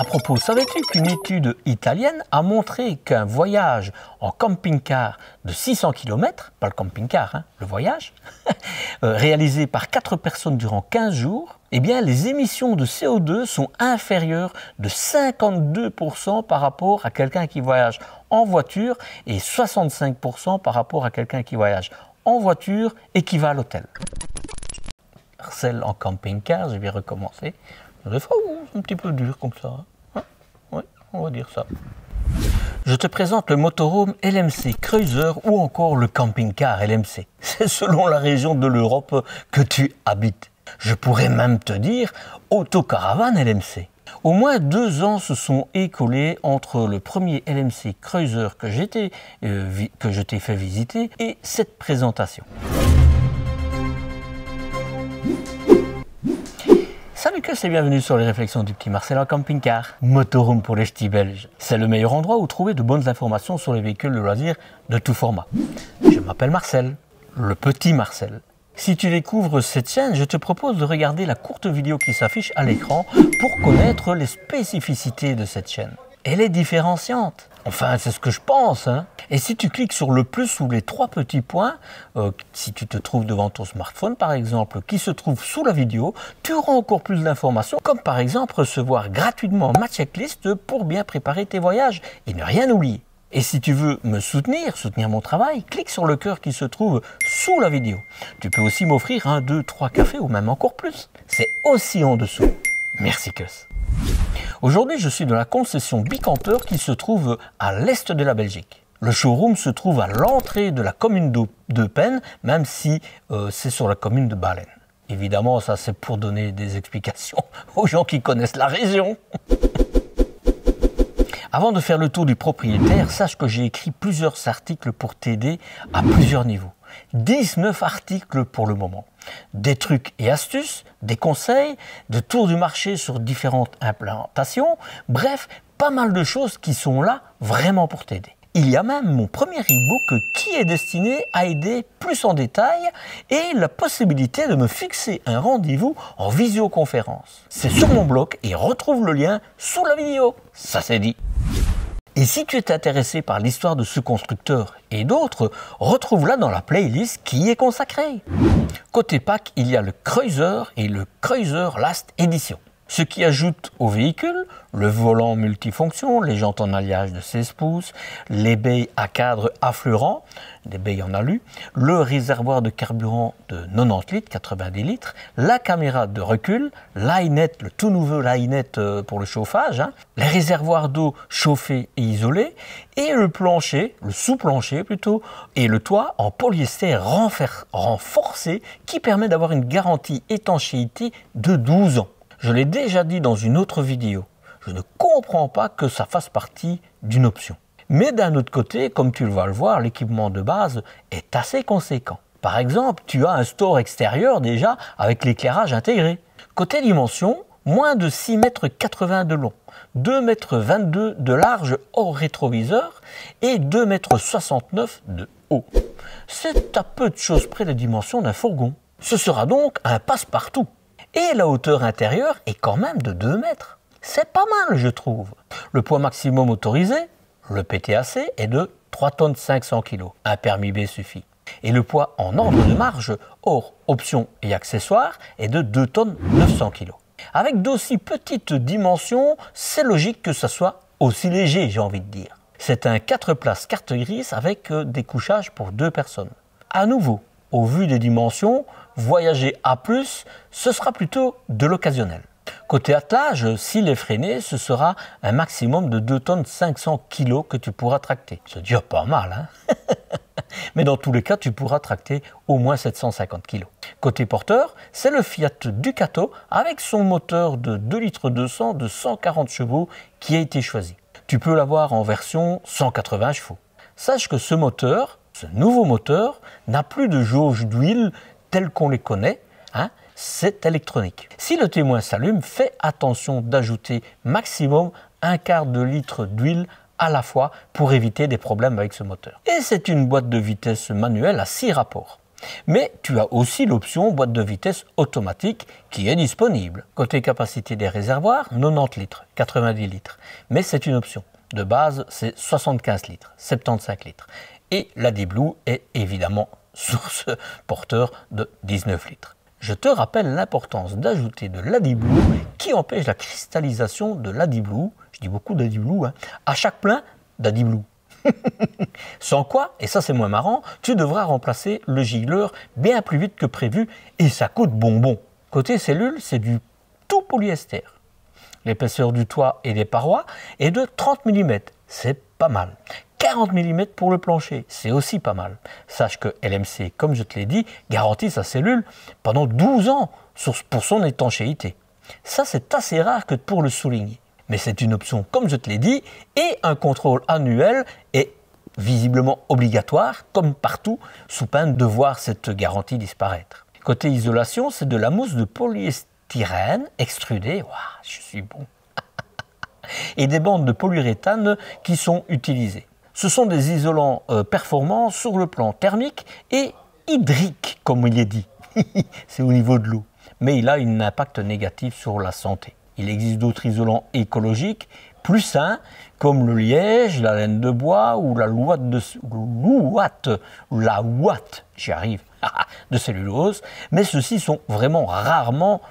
À propos, savais-tu qu'une étude italienne a montré qu'un voyage en camping-car de 600 km, pas le camping-car, hein, le voyage, euh, réalisé par 4 personnes durant 15 jours, eh bien, les émissions de CO2 sont inférieures de 52% par rapport à quelqu'un qui voyage en voiture et 65% par rapport à quelqu'un qui voyage en voiture et qui va à l'hôtel. En camping-car, je vais recommencer. Un petit peu dur comme ça. On va dire ça. Je te présente le motorhome LMC Cruiser ou encore le camping-car LMC. C'est selon la région de l'Europe que tu habites. Je pourrais même te dire autocaravane LMC. Au moins deux ans se sont écoulés entre le premier LMC Cruiser que, euh, que je t'ai fait visiter et cette présentation. Salut que c'est bienvenue sur les réflexions du petit Marcel en camping-car. Motorhome pour les ch'tis belges. C'est le meilleur endroit où trouver de bonnes informations sur les véhicules de loisirs de tout format. Je m'appelle Marcel, le petit Marcel. Si tu découvres cette chaîne, je te propose de regarder la courte vidéo qui s'affiche à l'écran pour connaître les spécificités de cette chaîne. Elle est différenciante. Enfin, c'est ce que je pense. Hein. Et si tu cliques sur le plus ou les trois petits points, euh, si tu te trouves devant ton smartphone par exemple, qui se trouve sous la vidéo, tu auras encore plus d'informations, comme par exemple recevoir gratuitement ma checklist pour bien préparer tes voyages et ne rien oublier. Et si tu veux me soutenir, soutenir mon travail, clique sur le cœur qui se trouve sous la vidéo. Tu peux aussi m'offrir un, deux, trois cafés ou même encore plus. C'est aussi en dessous. Merci Kus. Aujourd'hui, je suis dans la concession Bicanteur qui se trouve à l'est de la Belgique. Le showroom se trouve à l'entrée de la commune de Pen, même si euh, c'est sur la commune de Balen. Évidemment, ça c'est pour donner des explications aux gens qui connaissent la région. Avant de faire le tour du propriétaire, sache que j'ai écrit plusieurs articles pour t'aider à plusieurs niveaux. 19 articles pour le moment. Des trucs et astuces, des conseils, de tours du marché sur différentes implantations, bref, pas mal de choses qui sont là vraiment pour t'aider. Il y a même mon premier e-book qui est destiné à aider plus en détail et la possibilité de me fixer un rendez-vous en visioconférence. C'est sur mon blog et retrouve le lien sous la vidéo. Ça c'est dit. Et si tu es intéressé par l'histoire de ce constructeur et d'autres, retrouve-la dans la playlist qui est consacrée. Côté pack, il y a le Cruiser et le Cruiser Last Edition ce qui ajoute au véhicule le volant multifonction, les jantes en alliage de 16 pouces, les baies à cadre affleurant, des baies en alu, le réservoir de carburant de 90 litres, 90 litres, la caméra de recul, l'iNet, le tout nouveau l'iNet euh, pour le chauffage, hein, les réservoirs d'eau chauffés et isolés, et le plancher, le sous-plancher plutôt, et le toit en polyester renforcé qui permet d'avoir une garantie étanchéité de 12 ans. Je l'ai déjà dit dans une autre vidéo, je ne comprends pas que ça fasse partie d'une option. Mais d'un autre côté, comme tu vas le voir, l'équipement de base est assez conséquent. Par exemple, tu as un store extérieur déjà avec l'éclairage intégré. Côté dimension, moins de 6 mètres 80 de long, 2 mètres 22 de large hors rétroviseur et 2 mètres 69 de haut. C'est à peu de choses près la dimension d'un fourgon. Ce sera donc un passe-partout. Et la hauteur intérieure est quand même de 2 mètres. C'est pas mal, je trouve. Le poids maximum autorisé, le PTAC, est de 3 tonnes 500 kg. Un permis B suffit. Et le poids en ordre de marge, hors options et accessoires, est de 2 tonnes 900 kg. Avec d'aussi petites dimensions, c'est logique que ça soit aussi léger, j'ai envie de dire. C'est un 4 places carte grise avec euh, des couchages pour deux personnes. À nouveau, au vu des dimensions, voyager à plus, ce sera plutôt de l'occasionnel. Côté attelage, s'il est freiné, ce sera un maximum de 2 tonnes 500 kg que tu pourras tracter. C'est déjà pas mal, hein Mais dans tous les cas, tu pourras tracter au moins 750 kg. Côté porteur, c'est le Fiat Ducato avec son moteur de 2 litres 200 de 140 chevaux qui a été choisi. Tu peux l'avoir en version 180 chevaux. Sache que ce moteur, ce nouveau moteur, n'a plus de jauge d'huile tels qu'on les connaît, hein, c'est électronique. Si le témoin s'allume, fais attention d'ajouter maximum un quart de litre d'huile à la fois pour éviter des problèmes avec ce moteur. Et c'est une boîte de vitesse manuelle à 6 rapports. Mais tu as aussi l'option boîte de vitesse automatique qui est disponible. Côté capacité des réservoirs, 90 litres, 90 litres. Mais c'est une option. De base, c'est 75 litres, 75 litres. Et la Blue est évidemment source porteur de 19 litres. Je te rappelle l'importance d'ajouter de l'AdiBlue qui empêche la cristallisation de l'AdiBlue, je dis beaucoup d'AdiBlue, hein, à chaque plein d'AdiBlue. Sans quoi, et ça c'est moins marrant, tu devras remplacer le gigleur bien plus vite que prévu et ça coûte bonbon. Côté cellule, c'est du tout polyester. L'épaisseur du toit et des parois est de 30 mm, c'est pas mal. 40 mm pour le plancher, c'est aussi pas mal. Sache que LMC, comme je te l'ai dit, garantit sa cellule pendant 12 ans pour son étanchéité. Ça, c'est assez rare que pour le souligner mais c'est une option, comme je te l'ai dit, et un contrôle annuel est visiblement obligatoire, comme partout, sous peine de voir cette garantie disparaître. Côté isolation, c'est de la mousse de polyestyrène extrudée, je suis bon, et des bandes de polyuréthane qui sont utilisées. Ce sont des isolants euh, performants sur le plan thermique et hydrique, comme il est dit. c'est au niveau de l'eau. Mais il a un impact négatif sur la santé. Il existe d'autres isolants écologiques plus sains, comme le liège, la laine de bois ou la ouate de louate, ouate, j'y arrive, de cellulose, mais ceux-ci sont vraiment rarement,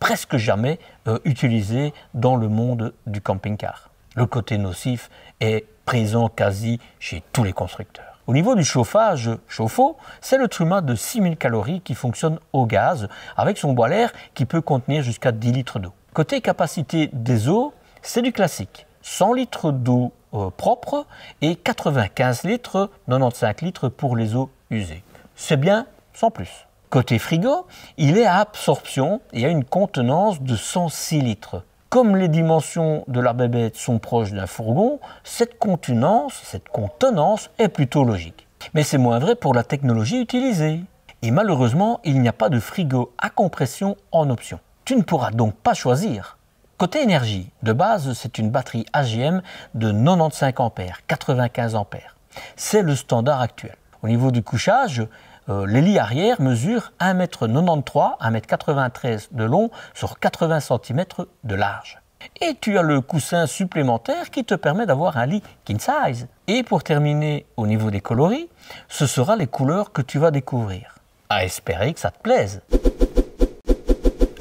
presque jamais, euh, utilisés dans le monde du camping-car. Le côté nocif est présent quasi chez tous les constructeurs. Au niveau du chauffage chauffe-eau, c'est le Truma de 6000 calories qui fonctionne au gaz avec son boiler qui peut contenir jusqu'à 10 litres d'eau. Côté capacité des eaux, c'est du classique. 100 litres d'eau euh, propre et 95 litres, 95 litres pour les eaux usées. C'est bien, sans plus. Côté frigo, il est à absorption et a une contenance de 106 litres. Comme les dimensions de la bébête sont proches d'un fourgon, cette contenance, cette contenance est plutôt logique. Mais c'est moins vrai pour la technologie utilisée. Et malheureusement, il n'y a pas de frigo à compression en option. Tu ne pourras donc pas choisir. Côté énergie, de base, c'est une batterie AGM de 95 ampères, 95 ampères. C'est le standard actuel. Au niveau du couchage, euh, lits arrière mesurent 1m93, 1m93 de long sur 80 cm de large. Et tu as le coussin supplémentaire qui te permet d'avoir un lit king size. Et pour terminer au niveau des coloris, ce sera les couleurs que tu vas découvrir. À espérer que ça te plaise.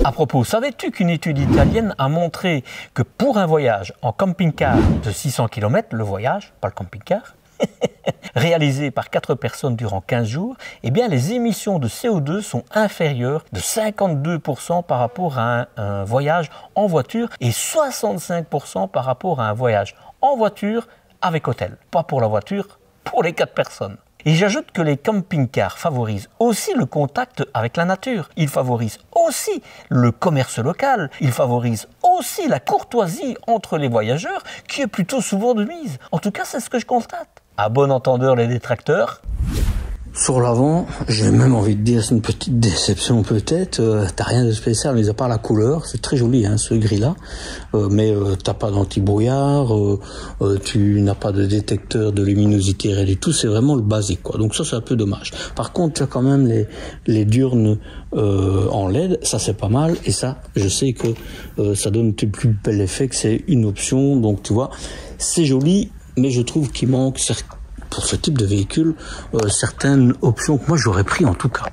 À propos, savais-tu qu'une étude italienne a montré que pour un voyage en camping-car de 600 km, le voyage, pas le camping-car, réalisé par 4 personnes durant 15 jours, eh bien les émissions de CO2 sont inférieures de 52% par rapport à un, un voyage en voiture et 65% par rapport à un voyage en voiture avec hôtel. Pas pour la voiture, pour les 4 personnes. Et j'ajoute que les camping-cars favorisent aussi le contact avec la nature. Ils favorisent aussi le commerce local. Ils favorisent aussi la courtoisie entre les voyageurs, qui est plutôt souvent de mise. En tout cas, c'est ce que je constate. À bon entendeur les détracteurs, sur l'avant, j'ai même envie de dire, c'est une petite déception peut-être. Euh, t'as rien de spécial, mais à part la couleur, c'est très joli, hein, ce gris-là. Euh, mais euh, t'as pas d'anti-brouillard, euh, tu n'as pas de détecteur de luminosité réelle et tout. C'est vraiment le basique, quoi. Donc ça, c'est un peu dommage. Par contre, tu as quand même les les diurnes en LED, ça c'est pas mal. Et ça, je sais que ça donne le plus bel effet que c'est une option. Donc tu vois, c'est joli, mais je trouve qu'il manque pour ce type de véhicule euh, certaines options que moi j'aurais pris en tout cas.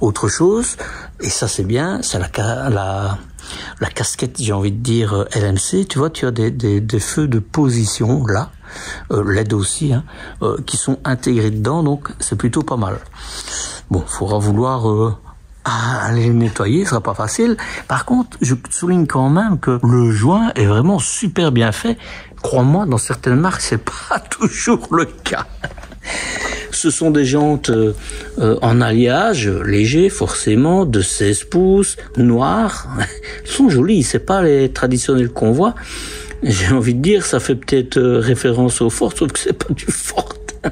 Autre chose, et ça c'est bien, c'est la, casquette, j'ai envie de dire euh, LMC. Tu vois, tu as des, feux de position là, euh, LED aussi, hein, euh, qui sont intégrés dedans, donc c'est plutôt pas mal. Bon, faudra vouloir aller les nettoyer, ce sera pas facile. Par contre, je souligne quand même que le joint est vraiment super bien fait Crois-moi, dans certaines marques, c'est pas toujours le cas. Ce sont des jantes euh, en alliage léger, forcément, de 16 pouces, noires. Elles sont jolies, c'est pas les traditionnels qu'on voit. J'ai envie de dire, ça fait peut-être euh, référence au Ford, sauf que c'est pas du Ford.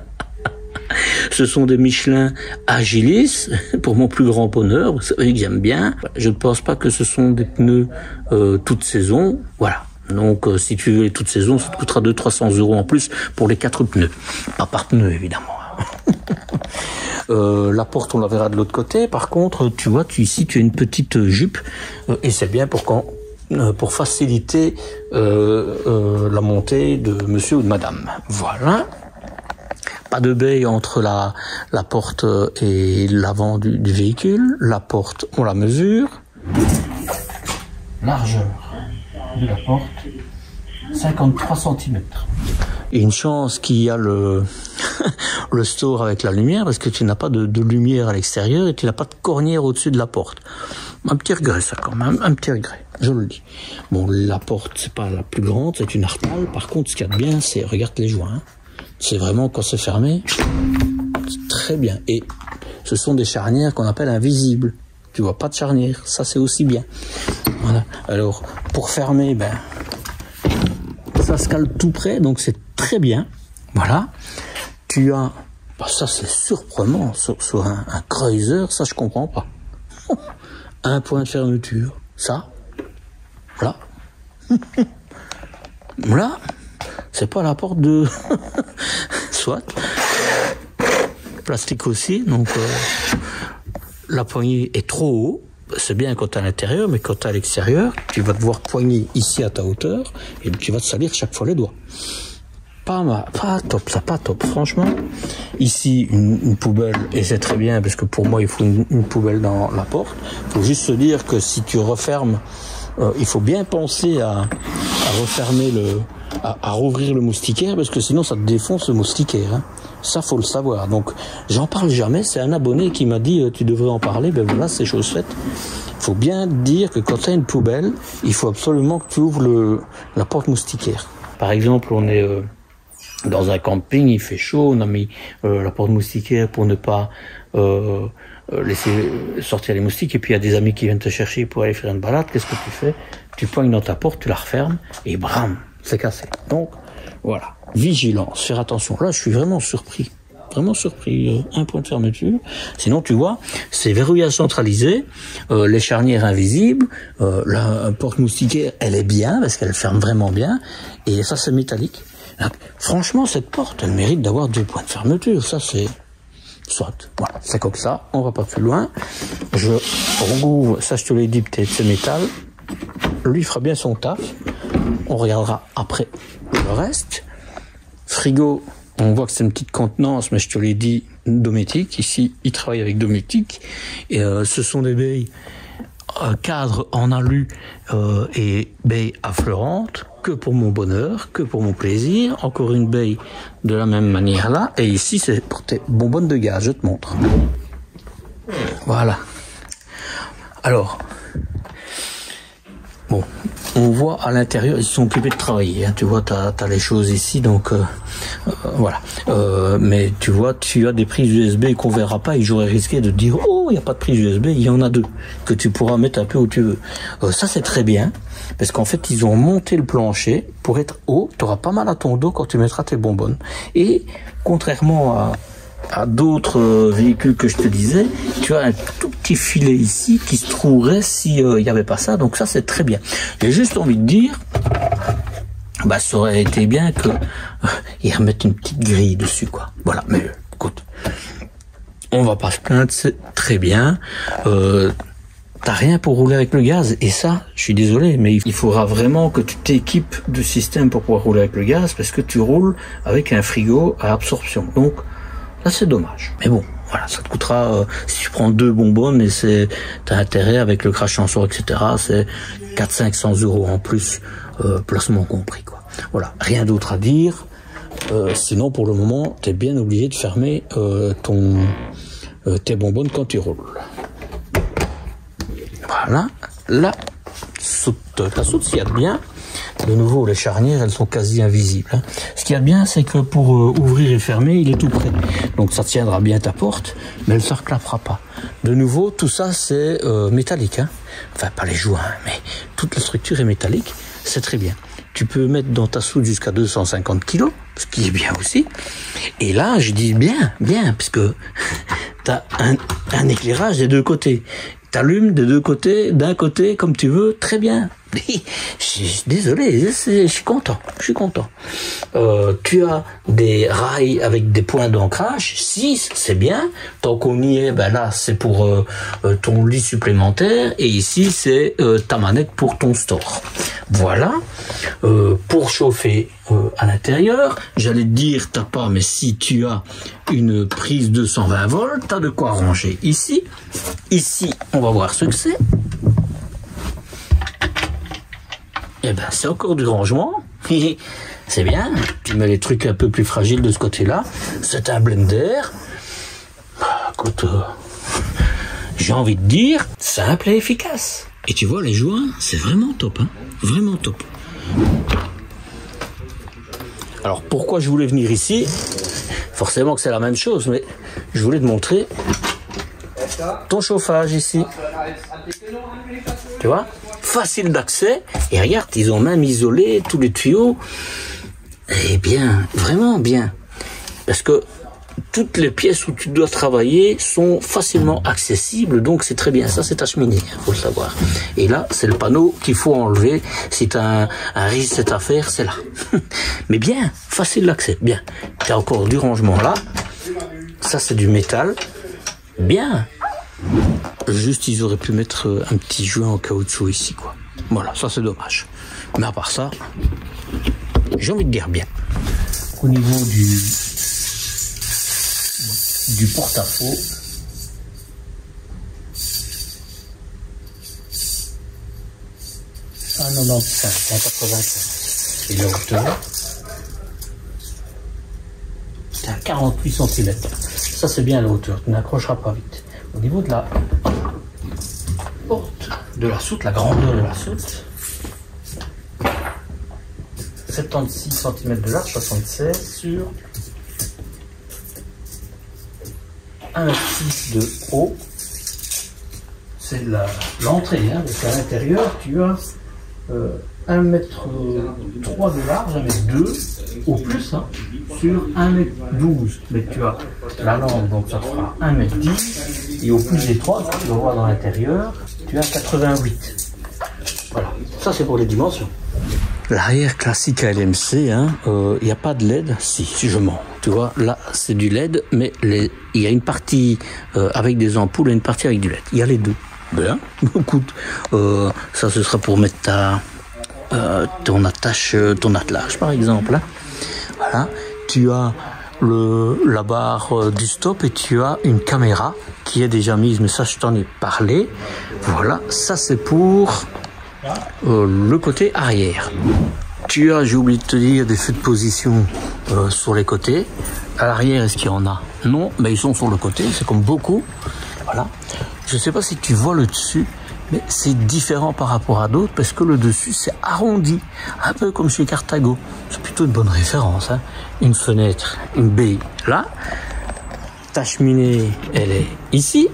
Ce sont des Michelin Agilis, pour mon plus grand bonheur, vous savez que j'aime bien. Je ne pense pas que ce sont des pneus euh, toute saison. Voilà. Donc, euh, si tu veux toute saison, ça te coûtera 200-300 euros en plus pour les quatre pneus. Pas par pneu, évidemment. Euh, la porte, on la verra de l'autre côté. Par contre, tu vois, tu, ici, tu as une petite jupe. Euh, et c'est bien pour faciliter la montée de monsieur ou de madame. Voilà. Pas de baie entre la, porte et l'avant du véhicule. La porte, on la mesure. Largeur de la porte, 53 cm. Et une chance qu'il y a le, le store avec la lumière parce que tu n'as pas de, lumière à l'extérieur et tu n'as pas de cornière au-dessus de la porte. Un petit regret ça quand même, un petit regret, je le dis. Bon, la porte c'est pas la plus grande, c'est une artale. Par contre, ce qu'il y a de bien, c'est regarde les joints. Hein. C'est vraiment quand c'est fermé, c'est très bien. Et ce sont des charnières qu'on appelle invisibles. Tu vois pas de charnière, ça c'est aussi bien. Voilà. Alors pour fermer, ben ça se cale tout près, donc c'est très bien. Voilà. Tu as, bah, ça c'est surprenant sur, un, un ça je comprends pas. un point de fermeture, ça, voilà. C'est pas la porte de. Soit. Plastique aussi, donc euh, la poignée est trop haut c'est bien quand à l'intérieur, mais quand à l'extérieur, tu vas devoir poigner ici à ta hauteur et tu vas te salir chaque fois les doigts. Pas, pas top, ça pas top. Franchement, ici une, poubelle et c'est très bien parce que pour moi il faut une, poubelle dans la porte. Faut juste se dire que si tu refermes, euh, il faut bien penser à, à refermer le, à, à, rouvrir le moustiquaire parce que sinon ça te défonce le moustiquaire. Hein. Ça, faut le savoir. Donc, j'en parle jamais. C'est un abonné qui m'a dit, euh, tu devrais en parler. Ben voilà, c'est chose faite. Il faut bien dire que quand tu as une poubelle, il faut absolument que tu ouvres la porte moustiquaire. Par exemple, on est euh, dans un camping, il fait chaud, on a mis euh, la porte moustiquaire pour ne pas laisser sortir les moustiques. Et puis, il y a des amis qui viennent te chercher pour aller faire une balade. Qu'est-ce que tu fais? Tu poignes dans ta porte, tu la refermes, et bram, c'est cassé. Donc, voilà. Vigilance, faire attention. Là, je suis vraiment surpris. Vraiment surpris. Euh, un point de fermeture. Sinon, tu vois, c'est verrouillage centralisé, euh, les charnières invisibles, euh, la porte moustiquaire, elle est bien parce qu'elle ferme vraiment bien. Et ça, c'est métallique. franchement, cette porte, elle mérite d'avoir deux points de fermeture. Ça, c'est soit. Voilà, c'est comme ça. On va pas plus loin. Je rouvre, ça, je te l'ai dit, peut-être, c'est métal. Lui fera bien son taf. On regardera après le reste. Frigo, on voit que c'est une petite contenance, mais je te l'ai dit, Dométique. Ici, il travaille avec Dométique. Et euh, ce sont des baies euh, cadres en alu euh, et baies affleurantes, que pour mon bonheur, que pour mon plaisir. Encore une baie de la même manière là. Et ici, c'est pour tes bonbonnes de gaz, je te montre. Voilà. Alors, bon, on voit à l'intérieur, ils sont occupés de travailler. Hein. Tu vois, tu as, les choses ici, donc euh, euh, voilà. Euh, mais tu vois, tu as des prises USB qu'on verra pas et j'aurais risqué de dire, oh, il n'y a pas de prise USB, il y en a deux, que tu pourras mettre un peu où tu veux. ça, c'est très bien, parce qu'en fait, ils ont monté le plancher pour être haut. Tu auras pas mal à ton dos quand tu mettras tes bonbonnes. Et contrairement à, à d'autres euh, véhicules que je te disais, tu as un tout petit filet ici qui se trouverait s'il euh, n'y avait pas ça. Donc ça, c'est très bien. J'ai juste envie de dire, bah, ça aurait été bien que euh, remettent une petite grille dessus, quoi. Voilà. Mais écoute, on va pas se plaindre, c'est très bien. Euh, T'as rien pour rouler avec le gaz. Et ça, je suis désolé, mais il faudra vraiment que tu t'équipes de système pour pouvoir rouler avec le gaz parce que tu roules avec un frigo à absorption. Donc, Là, c'est dommage. Mais bon, voilà, ça te coûtera, euh, si tu prends deux bonbonnes et c'est, t'as intérêt avec le crash en sort, etc., c'est 400-500 euros en plus, euh, placement compris, quoi. Voilà, rien d'autre à dire. Euh, sinon, pour le moment, t'es bien obligé de fermer ton, tes bonbonnes quand tu roules. Voilà, là, soute, ta soute s'il y a de bien. De nouveau, les charnières, elles sont quasi invisibles. Hein. Ce qu'il y a bien, c'est que pour euh, ouvrir et fermer, il est tout prêt. Donc ça tiendra bien ta porte, mais elle ne se pas. De nouveau, tout ça, c'est euh, métallique. Hein. Enfin, pas les joints, mais toute la structure est métallique. C'est très bien. Tu peux mettre dans ta soude jusqu'à 250 kg, ce qui est bien aussi. Et là, je dis bien, bien, parce que tu as un, un éclairage des deux côtés. T'allumes des deux côtés, d'un côté, comme tu veux, très bien. Désolé, je suis content, je suis content. Euh, tu as des rails avec des points d'ancrage, 6, c'est bien. Tant qu'on y est, ben là, c'est pour euh, euh, ton lit supplémentaire. Et ici, c'est ta manette pour ton store. Voilà. Pour chauffer à l'intérieur, j'allais te dire, t'as pas, mais si tu as une prise de 120 volts, t'as de quoi ranger ici. Ici, on va voir ce que c'est. Eh ben, c'est encore du rangement. c'est bien. Tu mets les trucs un peu plus fragiles de ce côté-là. C'est un blender. Bah, Écoute, euh, j'ai envie de dire, simple et efficace. Et tu vois, les joints, c'est vraiment top, hein. Vraiment top. Alors, pourquoi je voulais venir ici? Forcément que c'est la même chose, mais je voulais te montrer ton chauffage ici. Tu vois? Facile d'accès. Et regarde, ils ont même isolé tous les tuyaux. Et bien, vraiment bien. Parce que toutes les pièces où tu dois travailler sont facilement accessibles, donc c'est très bien. Ça, c'est ta cheminée, faut le savoir. Et là, c'est le panneau qu'il faut enlever. Si tu un, un reset à faire, c'est là. Mais bien, facile d'accès, bien. Tu as encore du rangement là. Ça, c'est du métal. Bien. Juste, ils auraient pu mettre euh, un petit joint en caoutchouc ici, quoi. Voilà, ça c'est dommage. Mais à part ça, j'ai envie de dire bien. Au niveau du, du porte-à-faux, un 95, un 95. Et la hauteur, c'est à 48 cm. Ça c'est bien la hauteur, tu n'accrocheras pas vite. Au niveau de la porte de la soute, la grandeur de la soute, 76 cm de large, 76 sur 1,6 de haut. C'est l'entrée, hein, parce qu'à l'intérieur, tu as euh, 1 mètre 3 de large, 1 mètre 2 au plus, hein, sur 1 mètre 12. Mais tu as la lampe, donc ça fera 1 mètre 10. Et au plus étroit, tu vas voir dans l'intérieur, tu as 88. Voilà, ça c'est pour les dimensions. L'arrière classique à LMC, il hein, n'y a pas de LED? Si, si je mens. Tu vois, là c'est du LED, mais il y a une partie euh, avec des ampoules et une partie avec du LED. Il y a les deux. Bien. Écoute, euh, ça ce sera pour mettre ta, euh, ton attache, ton attelage par exemple. hein. Voilà. Tu as la barre euh, du stop et tu as une caméra qui est déjà mise, mais ça je t'en ai parlé. Voilà, ça c'est pour euh, le côté arrière. Tu as, j'ai oublié de te dire, des feux de position sur les côtés. À l'arrière, est-ce qu'il y en a? Non, mais ils sont sur le côté, c'est comme beaucoup. Voilà. Je ne sais pas si tu vois le dessus, mais c'est différent par rapport à d'autres parce que le dessus c'est arrondi, un peu comme chez Cartago. C'est plutôt une bonne référence. Hein. Une fenêtre, une baie là. Ta cheminée, elle est ici.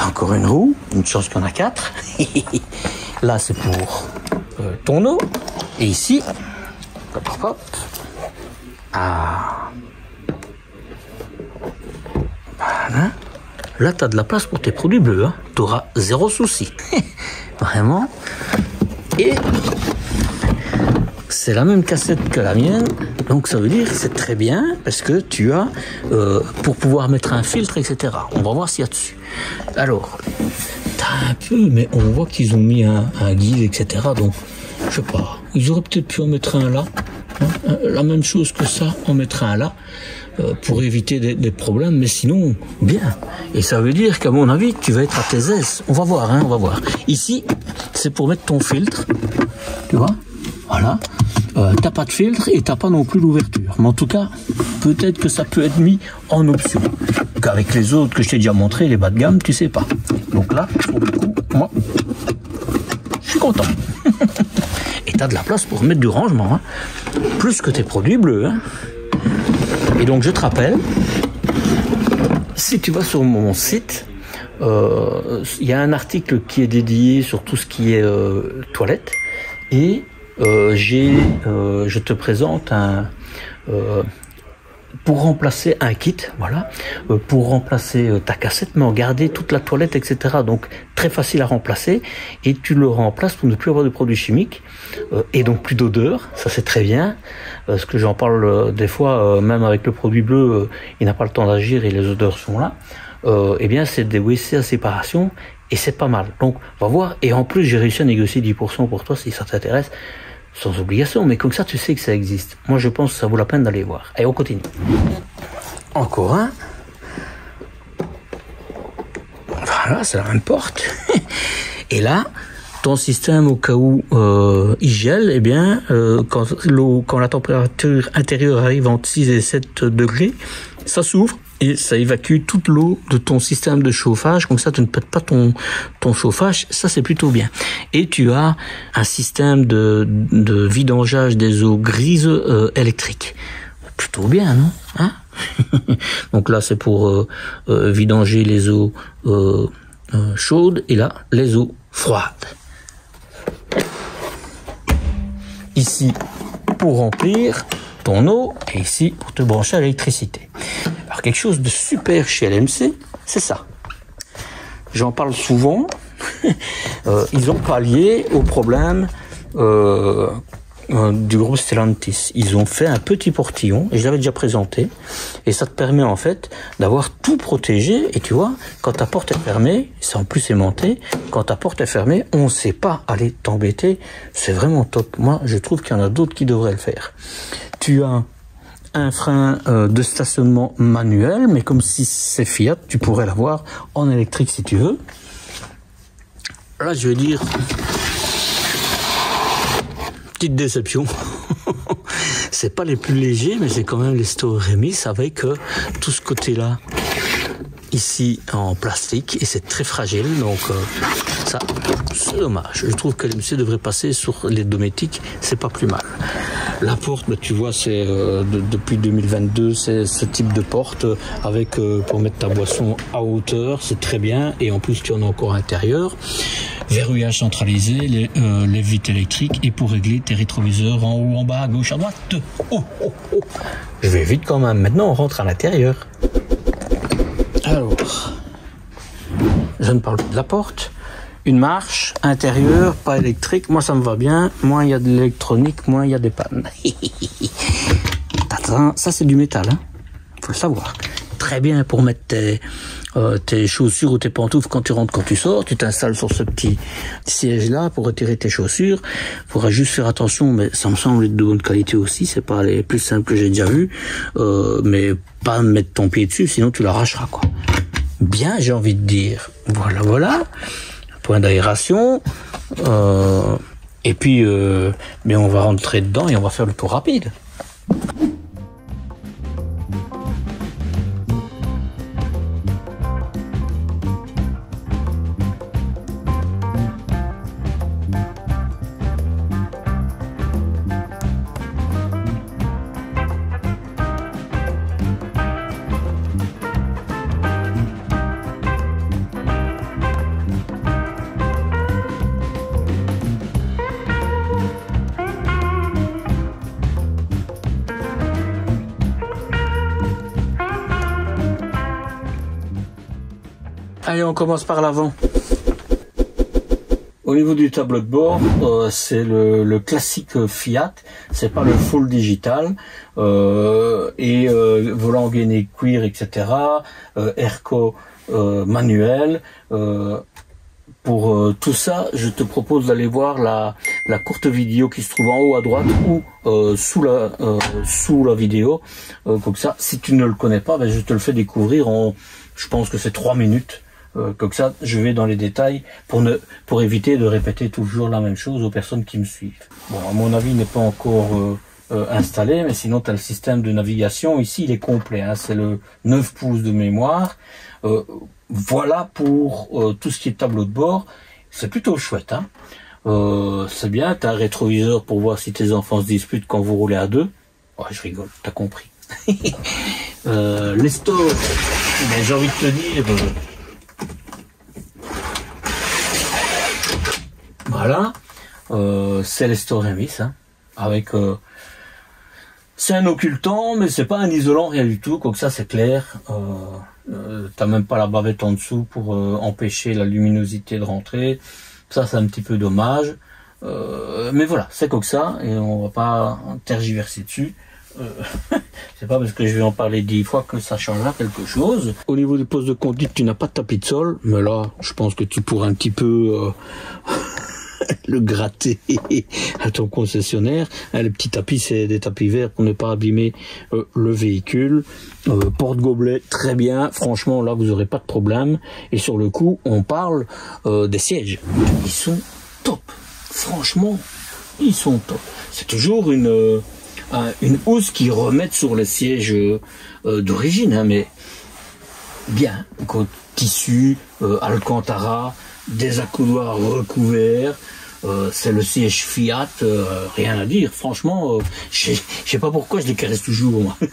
Encore une roue, une chance en a quatre. Là, c'est pour euh, ton eau. Et ici, hop, hop, hop. Ah. Voilà. Là, tu as de la place pour tes produits bleus. Hein. Tu auras zéro souci. Vraiment. Et c'est la même cassette que la mienne, donc ça veut dire que c'est très bien parce que tu as euh, pour pouvoir mettre un filtre, etc. On va voir s'il y a dessus. Alors, t'as un peu, mais on voit qu'ils ont mis un, un guide, etc. Donc, je sais pas, ils auraient peut-être pu en mettre un là. hein. Euh, La même chose que ça, en mettre un là. Euh, pour éviter des, problèmes, mais sinon, bien. Et ça veut dire qu'à mon avis, tu vas être à tes aises. On va voir, hein, on va voir. Ici, c'est pour mettre ton filtre. Tu vois? Voilà. Euh, t'as pas de filtre et t'as pas non plus d'ouverture. Mais en tout cas, peut-être que ça peut être mis en option. Qu'avec les autres que je t'ai déjà montré, les bas de gamme, tu sais pas. Donc là, pour le coup, moi, je suis content. et t'as de la place pour mettre du rangement. hein. Plus que tes produits bleus. hein. Et donc, je te rappelle, si tu vas sur mon site, euh, il y a un article qui est dédié sur tout ce qui est euh, toilette. Et euh, j'ai, euh, je te présente un, pour remplacer un kit, voilà, euh, pour remplacer euh, ta cassette, mais en garder toute la toilette, etc. Donc très facile à remplacer et tu le remplaces pour ne plus avoir de produits chimiques euh, et donc plus d'odeur, ça c'est très bien. Parce que j'en parle des fois, même avec le produit bleu, il n'a pas le temps d'agir et les odeurs sont là. eh bien c'est des WC à séparation et c'est pas mal. Donc on va voir. Et en plus j'ai réussi à négocier 10% pour toi si ça t'intéresse sans obligation, mais comme ça tu sais que ça existe. Moi je pense que ça vaut la peine d'aller voir. Et on continue. Encore un. Voilà, c'est la même porte. Et là, ton système au cas où euh, il gèle, eh bien, euh, quand, quand la température intérieure arrive entre 6 et 7 degrés, ça s'ouvre et ça évacue toute l'eau de ton système de chauffage, comme ça tu ne pètes pas ton, ton chauffage, ça c'est plutôt bien. Et tu as un système de, de vidangeage des eaux grises euh, électriques. Plutôt bien, non hein? Donc là c'est pour euh, euh, vidanger les eaux chaudes et là les eaux froides. Ici pour remplir ton eau et ici pour te brancher à l'électricité. Alors quelque chose de super chez LMC, c'est ça. J'en parle souvent. euh, ils ont pallié au problème euh, euh, du groupe Stellantis. Ils ont fait un petit portillon, et je l'avais déjà présenté, et ça te permet en fait d'avoir tout protégé, et tu vois, quand ta porte est fermée, c'est en plus aimanté, quand ta porte est fermée, on ne sait pas aller t'embêter, c'est vraiment top. Moi, je trouve qu'il y en a d'autres qui devraient le faire. Tu as un frein euh, de stationnement manuel, mais comme si c'est Fiat, tu pourrais l'avoir en électrique si tu veux. Là, je vais dire petite déception. c'est pas les plus légers, mais c'est quand même les Remis avec euh, tout ce côté-là ici en plastique et c'est très fragile donc euh, ça c'est dommage je trouve que l'MC devrait passer sur les dométiques c'est pas plus mal la porte bah, tu vois c'est euh, depuis 2022 c'est ce type de porte avec pour mettre ta boisson à hauteur c'est très bien et en plus tu en as encore à l'intérieur verrouillage centralisé, les, euh, électriques et pour régler tes rétroviseurs en haut, en bas, à gauche, à droite. Oh, oh, oh. Je vais vite quand même. Maintenant, on rentre à l'intérieur. Je ne parle plus de la porte. Une marche intérieure, pas électrique. Moi, ça me va bien. Moins il y a de l'électronique, moins il y a des pannes. Ça c'est du métal, hein. Faut le savoir. Très bien pour mettre tes, euh, tes chaussures ou tes pantoufles quand tu rentres, quand tu sors. Tu t'installes sur ce petit siège-là pour retirer tes chaussures. Faudra juste faire attention, mais ça me semble être de bonne qualité aussi. C'est pas les plus simples que j'ai déjà vu, euh, mais pas mettre ton pied dessus, sinon tu l'arracheras quoi. Bien, j'ai envie de dire. Voilà, voilà. Point d'aération. Euh, et puis, euh, mais on va rentrer dedans et on va faire le tour rapide. On commence par l'avant. Au niveau du tableau de bord, euh, c'est le, classique Fiat, c'est pas le full digital euh, et euh, volant gainé cuir, etc. Airco manuel. pour tout ça, je te propose d'aller voir la, courte vidéo qui se trouve en haut à droite ou sous la sous la vidéo. comme ça, si tu ne le connais pas, ben, je te le fais découvrir en, je pense que c'est trois minutes. Euh, comme ça, je vais dans les détails pour ne pour éviter de répéter toujours la même chose aux personnes qui me suivent. Bon, à mon avis, il n'est pas encore euh, euh, installé, mais sinon, tu as le système de navigation. Ici, il est complet. Hein, c'est le 9 pouces de mémoire. voilà pour tout ce qui est tableau de bord. C'est plutôt chouette. Hein. c'est bien, tu as un rétroviseur pour voir si tes enfants se disputent quand vous roulez à deux. Oh, je rigole, t'as compris. les stores, j'ai envie de te dire, Voilà, euh, c'est les hein, avec euh, C'est un occultant, mais c'est pas un isolant, rien du tout. Comme ça, c'est clair. Euh, euh, T'as même pas la bavette en dessous pour empêcher la luminosité de rentrer. Ça, c'est un petit peu dommage. Mais voilà, c'est comme ça, et on va pas tergiverser dessus. C'est pas parce que je vais en parler dix fois que ça changera quelque chose. Au niveau du poste de conduite, tu n'as pas de tapis de sol, mais là, je pense que tu pourras un petit peu le gratter à ton concessionnaire. Hein, les petits tapis, c'est des tapis verts pour ne pas abîmer euh, le véhicule. Euh, porte-gobelet, très bien. Franchement, là, vous n'aurez pas de problème. Et sur le coup, on parle euh, des sièges. Ils sont top. Franchement, ils sont top. C'est toujours une un- une housse qui remettent sur les sièges d'origine, hein, mais bien, tissu, alcantara, des accoudoirs recouverts. C'est le siège Fiat, euh, rien à dire. Franchement, euh, je sais- je sais pas pourquoi je les caresse toujours. moi.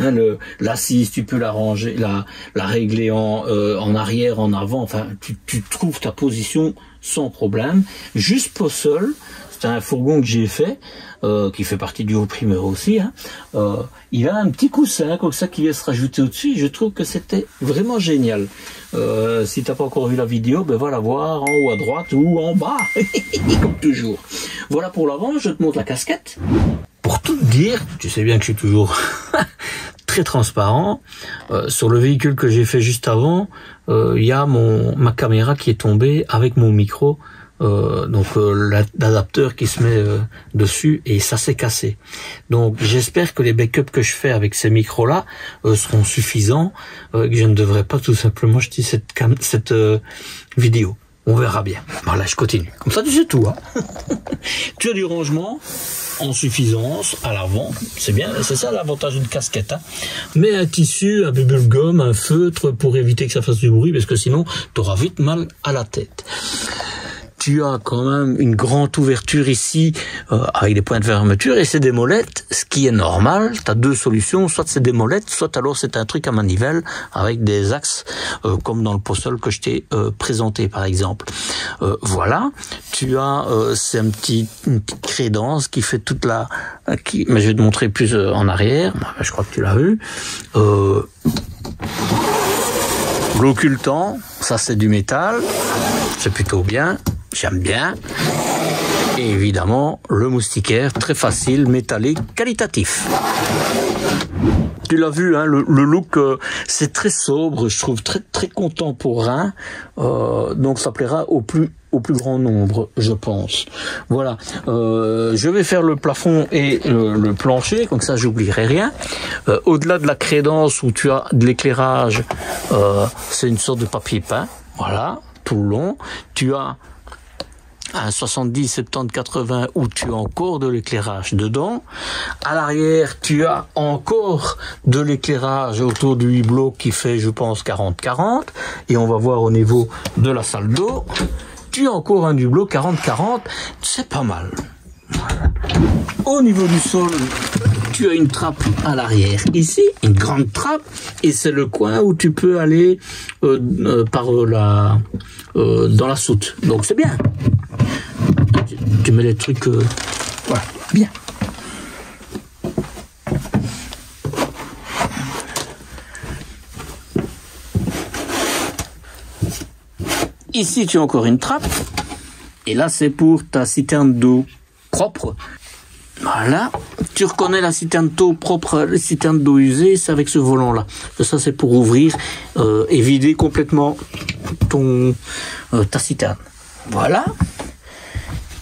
Hein, le- L'assise, tu peux la ranger, la, la régler en, euh, en arrière, en avant. Enfin, tu, tu trouves ta position sans problème. Juste pour seul, c'est un fourgon que j'ai fait, euh, qui fait partie du haut primeur aussi. Hein. Euh, il a un petit coussin comme ça qui vient se rajouter au-dessus. Je trouve que c'était vraiment génial. Euh, si t'as pas encore vu la vidéo, ben va la voir en haut à droite ou en bas, comme toujours. Voilà pour l'avant. Je te montre la casquette. Pour tout dire, tu sais bien que je suis toujours très transparent. Euh, sur le véhicule que j'ai fait juste avant, euh, il y a mon ma caméra qui est tombée avec mon micro. Euh, donc euh, la- l'adapteur qui se met euh, dessus et ça s'est cassé. Donc j'espère que les backups que je fais avec ces micros là seront suffisants, euh, que je ne devrais pas tout simplement jeter cette cam cette euh, vidéo. On verra bien. Voilà, je continue. Comme ça, tu sais tout. Hein tu as du rangement en suffisance à l'avant. C'est bien, c'est ça l'avantage d'une casquette. Hein. Mais un tissu, un bubble gum, un feutre pour éviter que ça fasse du bruit, parce que sinon, tu auras vite mal à la tête. Tu as quand même une grande ouverture ici euh, avec des points de fermeture et c'est des molettes, ce qui est normal. Tu as deux solutions, soit c'est des molettes, soit alors c'est un truc à manivelle avec des axes euh, comme dans le postol que je t'ai euh, présenté par exemple. Euh, voilà, tu as euh, c'est un petit une petite crédence qui fait toute la qui mais je vais te montrer plus euh, en arrière, je crois que tu l'as vu. L'occultant, ça c'est du métal, c'est plutôt bien, j'aime bien. Et évidemment, le moustiquaire, très facile, métallique, qualitatif. Tu l'as vu, hein, le, look, euh, c'est très sobre, je trouve très très contemporain. Euh, donc ça plaira au plus au plus grand nombre, je pense. Voilà. Euh, je vais faire le plafond et le, le plancher, comme ça j'oublierai rien. Au-delà de la crédence où tu as de l'éclairage, c'est une sorte de papier peint. Voilà, tout le long. Tu as un 70, 70, 80 où tu as encore de l'éclairage dedans. À l'arrière, tu as encore de l'éclairage autour du hublot qui fait, je pense, 40-40. Et on va voir au niveau de la salle d'eau. Tu as encore un hublot 40-40. C'est pas mal. Au niveau du sol, tu as une trappe à l'arrière ici, une grande trappe, et c'est le coin où tu peux aller euh, euh, par euh, dans la soute. Donc c'est bien. Tu, mets les trucs, euh, voilà, bien. Ici, tu as encore une trappe. Et là, c'est pour ta citerne d'eau propre. Voilà. Tu reconnais la citerne d'eau propre, la citerne d'eau usée, c'est avec ce volant-là. Ça, c'est pour ouvrir euh, et vider complètement ton euh, ta citerne. Voilà.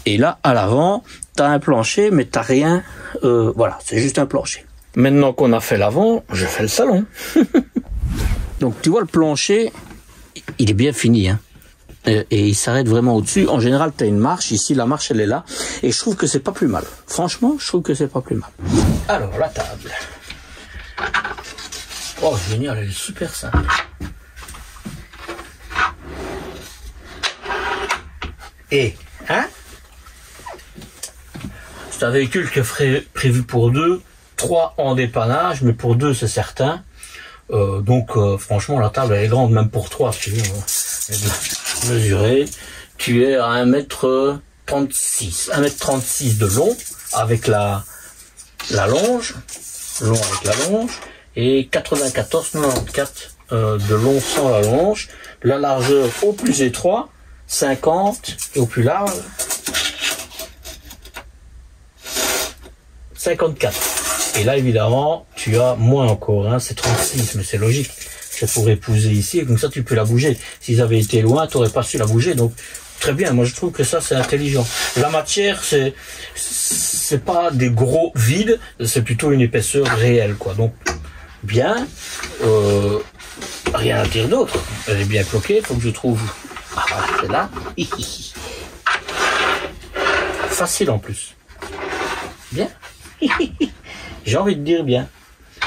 Et là, à l'avant, tu as un plancher, mais tu rien. Euh, voilà, c'est juste un plancher. Maintenant qu'on a fait l'avant, je fais le salon. Donc, tu vois, le plancher, il est bien fini. Hein et, et il s'arrête vraiment au-dessus. En général, tu as une marche. Ici, la marche, elle est là. Et je trouve que c'est pas plus mal. Franchement, je trouve que c'est pas plus mal. Alors, la table. Oh, génial, elle est super simple. Et, hein? C'est un véhicule qui est prévu pour deux, trois en dépannage, mais pour deux, c'est certain. Euh, donc, euh, franchement, la table, elle est grande, même pour trois, tu veux. Mesurer. Tu es à 1m36, 1m36 de long, avec la, la longe, long avec la longe, et 94, 94 euh, de long sans la longe. La largeur au plus étroit, 50, et au plus large, 54. Et là, évidemment, tu as moins encore, hein, c'est 36, mais c'est logique. C'est pour épouser ici, et comme ça, tu peux la bouger. S'ils avaient été loin, tu n'aurais pas su la bouger. Donc, très bien. Moi, je trouve que ça, c'est intelligent. La matière, c'est, c'est pas des gros vides, c'est plutôt une épaisseur réelle, quoi. Donc, bien. Euh, rien à dire d'autre. Elle est bien cloquée. Faut que je trouve. Ah, c'est là. Facile en plus. Bien. J'ai envie de dire bien.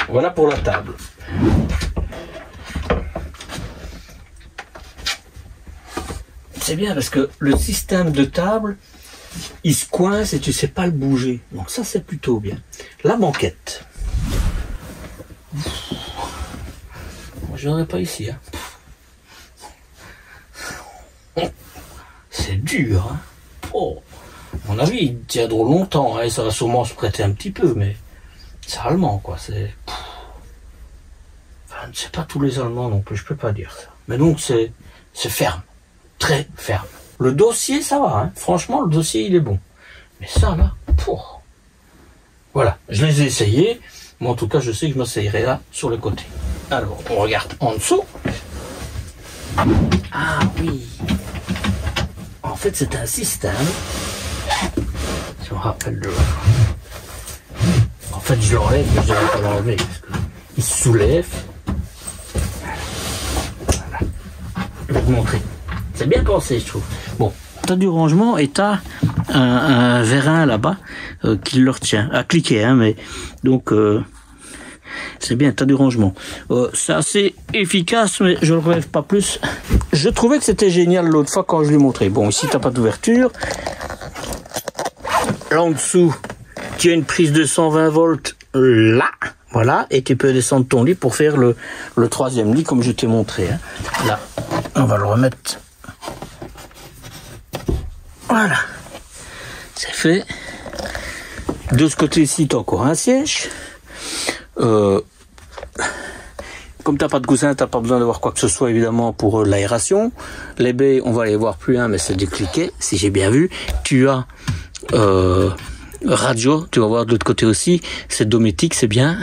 Voilà pour la table. C'est bien parce que le système de table, il se coince et tu sais pas le bouger. Donc ça c'est plutôt bien. La banquette. Moi je n'en ai pas ici. Hein. C'est dur. Hein. Oh. Mon avis, il tiendra longtemps. Hein, ça va sûrement se prêter un petit peu, mais c'est allemand quoi. C'est. Enfin, c'est pas tous les Allemands non plus. Je peux pas dire ça. Mais donc c'est c'est ferme, très ferme. Le dossier, ça va. Hein. Franchement, le dossier, il est bon. Mais ça là, pour. Voilà, je les ai essayés. Moi, en tout cas, je sais que je m'essayerai là, sur le côté. Alors, on regarde en dessous. Ah oui. En fait, c'est un système. Rappelle de... En fait, je l'enlève, mais je ne pas l'enlever. Il soulève. Voilà. Je vais te montrer. C'est bien pensé, je trouve. Bon, t'as du rangement et t'as un, un vérin là-bas euh, qui le retient. À cliquer, hein, mais donc euh, c'est bien, t'as du rangement. Euh, c'est assez efficace, mais je ne le relève pas plus. Je trouvais que c'était génial l'autre fois quand je l'ai montré. Bon, ici t'as pas d'ouverture. Là en dessous, tu as une prise de 120 volts là. Voilà, et tu peux descendre ton lit pour faire le, troisième lit comme je t'ai montré. hein. Là, on va le remettre voilà. C'est fait. De ce côté-ci, tu as encore un siège. Euh, comme t'as pas de coussin, t'as pas besoin de voir quoi que ce soit évidemment pour euh, l'aération. Les baies, on va les voir plus un, mais c'est décliqué, si j'ai bien vu. Tu as euh, radio, tu vas voir de l'autre côté aussi, c'est dométique, c'est bien.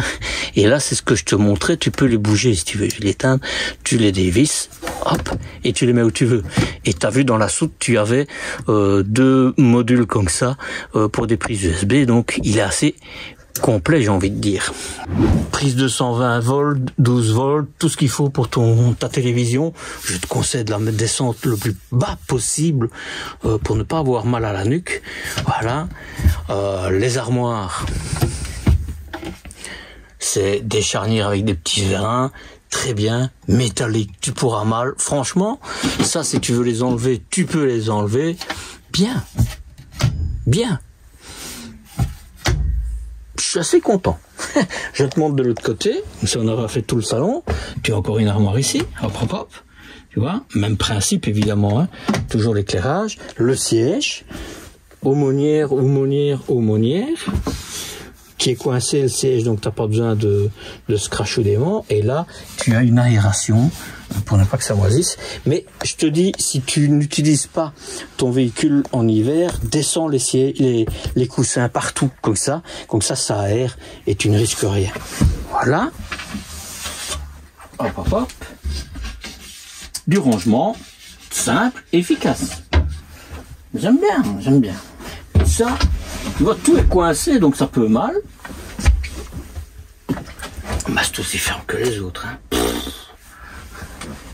Et là, c'est ce que je te montrais, tu peux les bouger si tu veux l'éteindre, tu les dévisses, hop, et tu les mets où tu veux. Et tu as vu dans la soute, tu avais euh, deux modules comme ça pour des prises USB, donc il est assez complet, j'ai envie de dire. Prise de 120 volts, 12 volts, tout ce qu'il faut pour ton ta télévision. Je te conseille de la descente le plus bas possible euh, pour ne pas avoir mal à la nuque. Voilà. Euh, les armoires, c'est des charnières avec des petits vérins. Très bien, métallique, tu pourras mal. Franchement, ça, si tu veux les enlever, tu peux les enlever. Bien, bien assez content. je te montre de l'autre côté, ça on aura fait tout le salon. Tu as encore une armoire ici, hop hop hop. Tu vois, même principe évidemment, hein. toujours l'éclairage, le siège, aumônière, aumônière, aumônière, qui est coincé le siège, donc t'as pas besoin de, de des dents. Et là, tu as une aération pour ne pas que ça moisisse. Mais je te dis, si tu n'utilises pas ton véhicule en hiver, descends les, coussins partout comme ça, comme ça, ça aère et tu ne risques rien. Voilà. Hop, hop, hop. Du rangement simple, efficace. J'aime bien, j'aime bien. Ça, tu vois, tout est coincé, donc ça peut mal. C'est aussi ferme que les autres. Hein.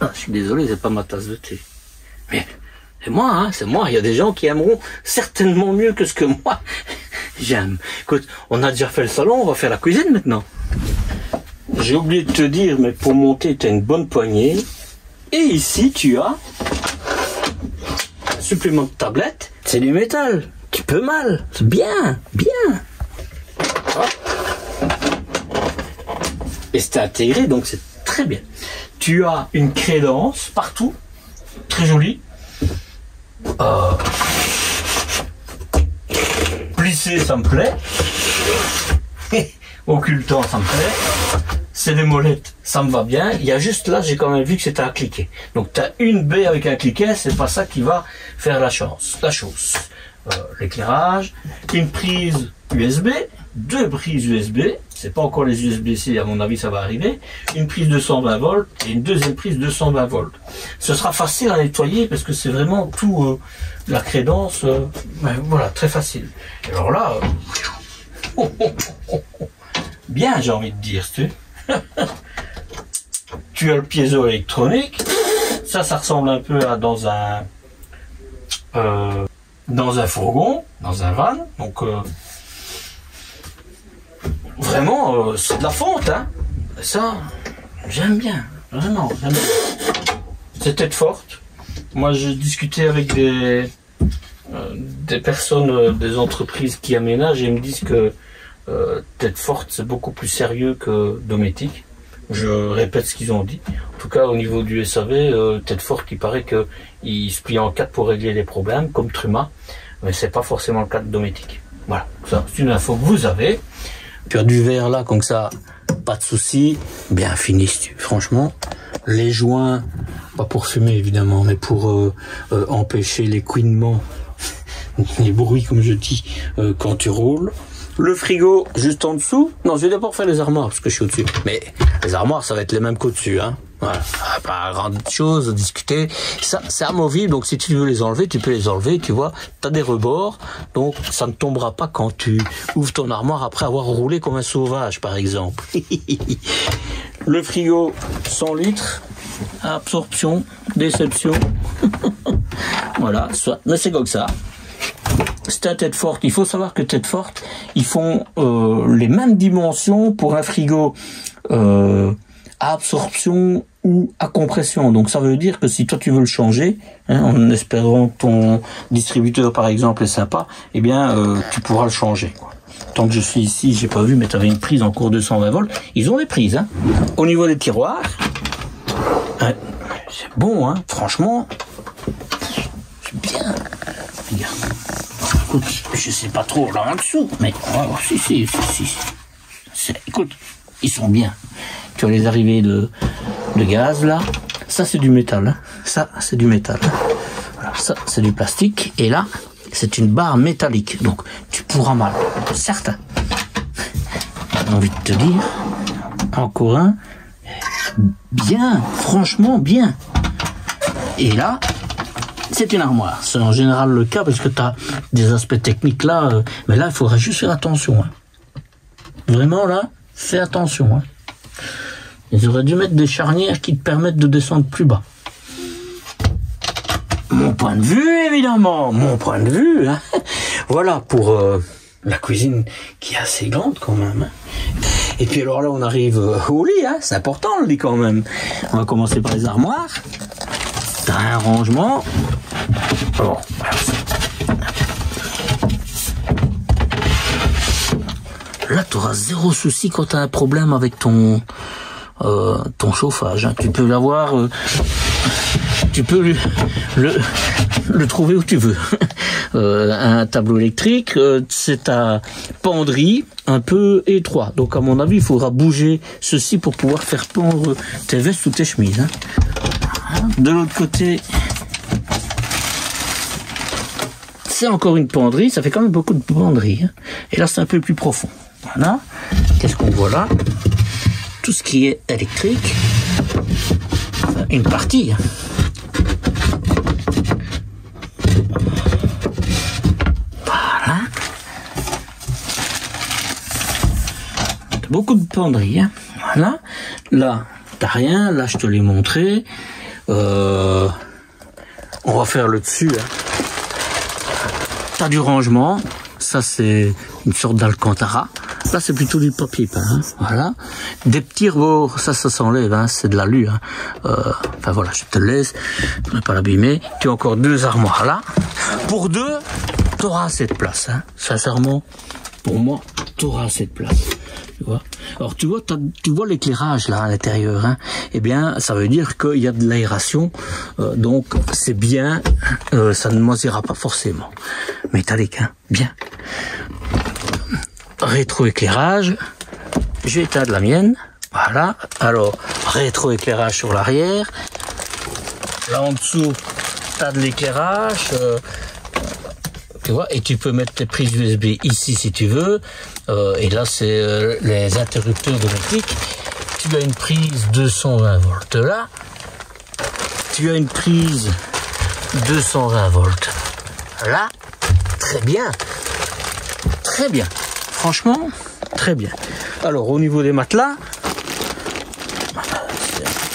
Ah, je suis désolé, c'est pas ma tasse de thé. Mais c'est moi, hein, c'est moi. Il y a des gens qui aimeront certainement mieux que ce que moi j'aime. Écoute, on a déjà fait le salon, on va faire la cuisine maintenant. J'ai oublié de te dire, mais pour monter, tu as une bonne poignée. Et ici, tu as un supplément de tablette. C'est du métal, qui peut mal. C'est bien, bien. Et c'est intégré, donc c'est très bien. Tu as une crédence partout, très jolie. Euh, plissé, ça me plaît. occultant, ça me plaît. C'est des molettes, ça me va bien. Il y a juste là, j'ai quand même vu que c'était à cliquer. Donc tu as une baie avec un cliquet, c'est pas ça qui va faire la chance, la chose. Euh, l'éclairage, une prise USB, deux prises USB, c'est pas encore les USB-C, à mon avis ça va arriver, une prise de 120 volts et une deuxième prise de 120 volts. Ce sera facile à nettoyer parce que c'est vraiment tout euh, la crédence, euh, voilà, très facile. alors là, bien j'ai envie de dire, tu tu as le piézo électronique, ça ça ressemble un peu à dans un dans un fourgon, dans un van. Donc euh, vraiment, euh, c'est de la fonte, hein. Ça, j'aime bien, vraiment, j'aime bien. C'est tête forte. Moi, j'ai discuté avec des euh, des personnes, des entreprises qui aménagent et ils me disent que tête forte, c'est beaucoup plus sérieux que dométique. Je répète ce qu'ils ont dit. En tout cas, au niveau du SAV, euh, tête forte, il paraît qu'il se plie en quatre pour régler les problèmes, comme Truma, mais c'est pas forcément le cas de Dométique. Voilà, c'est une info que vous avez. Tu as du verre là, comme ça, pas de souci, bien fini, franchement. Les joints, pas pour fumer évidemment, mais pour euh, euh, empêcher les couinements, les bruits comme je dis, quand tu roules. Le frigo juste en dessous. Non, je vais d'abord faire les armoires parce que je suis au-dessus. Mais les armoires, ça va être les mêmes qu'au-dessus. Hein. Voilà. Pas grande chose à discuter. Ça, c'est amovible, donc si tu veux les enlever, tu peux les enlever, tu vois. Tu as des rebords, donc ça ne tombera pas quand tu ouvres ton armoire après avoir roulé comme un sauvage, par exemple. le frigo, 100 litres. Absorption, déception. voilà, soit, mais c'est comme ça c'est un tête forte. Il faut savoir que tête forte, ils font euh, les mêmes dimensions pour un frigo euh, à absorption ou à compression. Donc ça veut dire que si toi tu veux le changer, hein, en espérant que ton distributeur par exemple est sympa, eh bien euh, tu pourras le changer. Tant que je suis ici, j'ai pas vu, mais tu avais une prise en cours de 120 volts. Ils ont des prises. Hein. Au niveau des tiroirs, hein, c'est bon, hein, franchement, c'est bien. Regarde écoute, je sais pas trop là en dessous, mais oh, si, si, si, si. Écoute, ils sont bien. Tu as les arrivées de, de gaz là. Ça c'est du métal. Hein. Ça c'est du métal. Voilà, ça c'est du plastique. Et là, c'est une barre métallique. Donc tu pourras mal. Certain. J'ai envie de te dire. Encore un. Bien, franchement bien. Et là, c'est une armoire. C'est en général le cas parce que tu as des aspects techniques là. Euh, mais là, il faudra juste faire attention. Hein. Vraiment là, fais attention. Hein. Ils auraient dû mettre des charnières qui te permettent de descendre plus bas. Mon point de vue, évidemment, mon point de vue. Hein. Voilà pour euh, la cuisine qui est assez grande quand même. Et puis alors là, on arrive euh, au lit, c'est important le lit quand même. On va commencer par les armoires. T'as un rangement. Là, tu auras zéro souci quand tu as un problème avec ton euh, ton chauffage. Hein. Tu peux l'avoir, euh, tu peux le, trouver où tu veux. Euh, un tableau électrique, c'est ta penderie un peu étroit. Donc à mon avis, il faudra bouger ceci pour pouvoir faire pendre tes vestes ou tes chemises. Hein. De l'autre côté, c'est encore une penderie, ça fait quand même beaucoup de penderie. Hein. Et là, c'est un peu plus profond. Voilà. Qu'est-ce qu'on voit là? Tout ce qui est électrique. Une partie. Hein. Voilà. Beaucoup de penderie. Hein. Voilà. Là, t'as rien. Là, je te l'ai montré. Euh, on va faire le dessus. T'as du rangement. Ça, c'est une sorte d'alcantara. Là, c'est plutôt du papier peint. Hein. Voilà. Des petits rebords, ça, ça s'enlève. Hein. C'est de l'alu. Hein. Euh, enfin voilà, je te laisse. On ne pas l'abîmer. Tu as encore deux armoires là. Pour deux, tu auras assez de place. Hein. Sincèrement, pour moi, tu auras assez de place. Tu vois? Alors tu vois, tu vois l'éclairage là à l'intérieur. Eh bien, ça veut dire qu'il y a de l'aération. Euh, donc c'est bien. Euh, ça ne moisira pas forcément. Métallique, hein Bien rétroéclairage. Je vais éteindre la mienne. Voilà. Alors, rétroéclairage sur l'arrière. Là en dessous, tu as de l'éclairage. euh, tu vois, et tu peux mettre tes prises USB ici si tu veux. Euh, et là, c'est euh, les interrupteurs domestiques. Tu as une prise 220 volts là. Tu as une prise 220 volts là. Très bien. Très bien. Franchement, très bien. Alors, au niveau des matelas,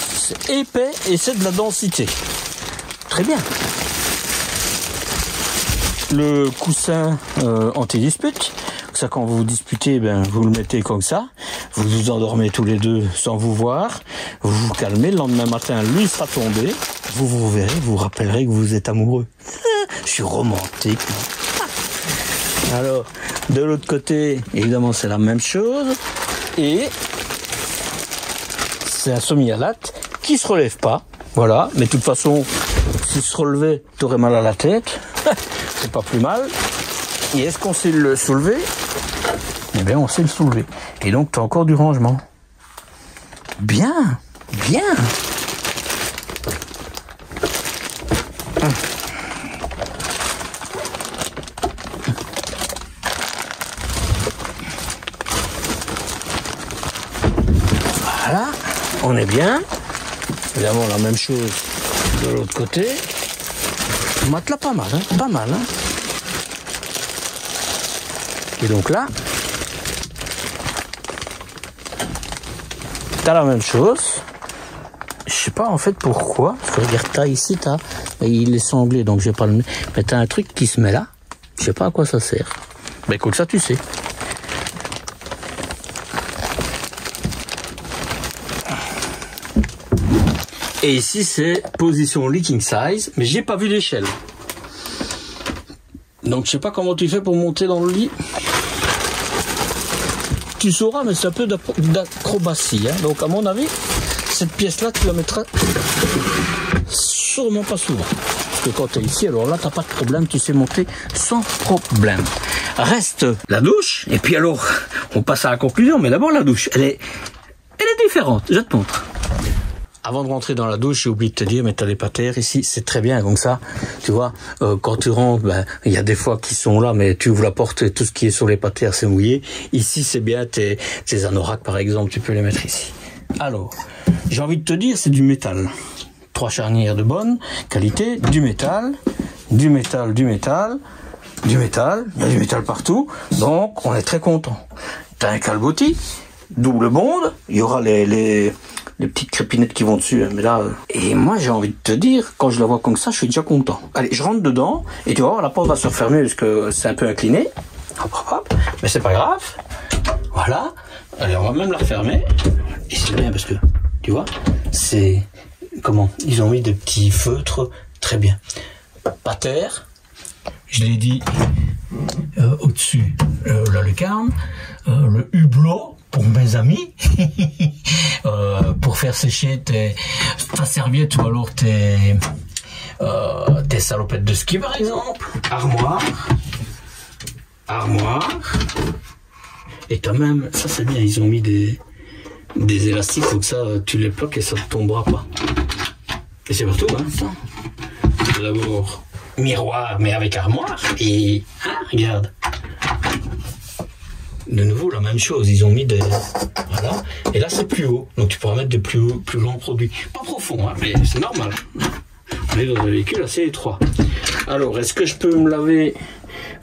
c'est épais et c'est de la densité. Très bien. Le coussin euh, anti-dispute, ça quand vous vous disputez, ben, vous le mettez comme ça, vous vous endormez tous les deux sans vous voir, vous vous calmez, le lendemain matin, lui sera tombé, vous vous verrez, vous vous rappellerez que vous êtes amoureux. Je suis romantique. Alors, de l'autre côté, évidemment, c'est la même chose. Et c'est un semi-alate qui se relève pas. Voilà, mais de toute façon, s'il se relevait, t'aurais mal à la tête. c'est pas plus mal. Et est-ce qu'on sait le soulever? Eh bien, on sait le soulever. Et donc, tu as encore du rangement. Bien, bien. Voilà, on est bien. Évidemment, la même chose de l'autre côté. Matelas pas mal, hein, pas mal. Hein. Et donc là, t'as la même chose. Je sais pas en fait pourquoi. Regarde, t'as ici, t'as, il est sanglé, donc j'ai pas le. Mais t'as un truc qui se met là. Je sais pas à quoi ça sert. Ben écoute, ça tu sais. Et ici, c'est position leaking size, mais j'ai pas vu d'échelle. Donc, je sais pas comment tu fais pour monter dans le lit. Tu sauras, mais c'est un peu d'acrobatie. hein. Donc, à mon avis, cette pièce-là, tu la mettras sûrement pas souvent. Parce que quand tu es ici, alors là, t'as pas de problème, tu sais monter sans problème. Reste la douche, et puis alors, on passe à la conclusion, mais d'abord la douche, elle est, elle est différente, je te montre. Avant de rentrer dans la douche, j'ai oublié de te dire, mais t'as les patères ici, c'est très bien comme ça. Tu vois, euh, quand tu rentres, ben, il y a des fois qui sont là, mais tu ouvres la porte et tout ce qui est sur les patères, c'est mouillé. Ici, c'est bien, tes, tes anoraks, par exemple, tu peux les mettre ici. Alors, j'ai envie de te dire, c'est du métal. Trois charnières de bonne qualité, du métal, du métal, du métal, du métal, il y a du métal partout, donc on est très content. T'as un calbotis, double bonde, il y aura les, les, les petites crépinettes qui vont dessus, hein, mais là... euh, Et moi j'ai envie de te dire, quand je la vois comme ça, je suis déjà content. Allez, je rentre dedans, et tu vas voir, la porte va se refermer parce que c'est un peu incliné. Hop, hop, hop. Mais c'est pas grave. Voilà. Allez, on va même la refermer. Et c'est bien parce que, tu vois, c'est... Comment Ils ont mis des petits feutres, très bien. Pas terre, je l'ai dit euh, au-dessus, la lucarne, euh, le hublot pour mes amis, pour faire sécher tes, ta serviette ou alors tes, euh, tes salopettes de ski par exemple, armoire, armoire, et t'as même, ça c'est bien, ils ont mis des, des élastiques, donc ça tu les bloques et ça ne tombera pas. Et c'est partout, hein, ça. D'abord, miroir, mais avec armoire. Et, hein, regarde. De nouveau, la même chose. Ils ont mis des. Voilà. Et là, c'est plus haut. Donc, tu pourras mettre des plus, plus grands produits. Pas profond, hein, mais c'est normal. On est dans un véhicule assez étroit. Alors, est-ce que je peux me laver?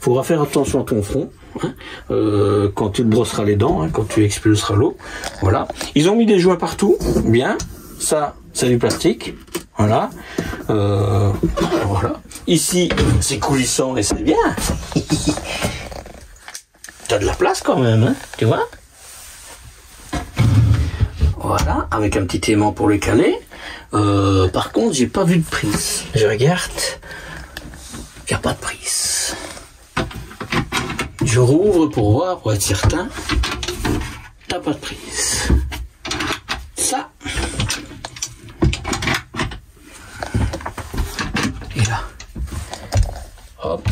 Faudra faire attention à ton front. hein, euh, quand tu te brosseras les dents, hein, quand tu expulseras l'eau. Voilà. Ils ont mis des joints partout. Bien. Ça, c'est du plastique. Voilà. Euh, voilà. Ici, c'est coulissant et c'est bien. T'as de la place quand même, hein, tu vois Voilà, avec un petit aimant pour le caler. Euh, par contre, j'ai pas vu de prise. Je regarde. Il n'y a pas de prise. Je rouvre pour voir, pour être certain. T'as pas de prise. Ça. Et là. Hop.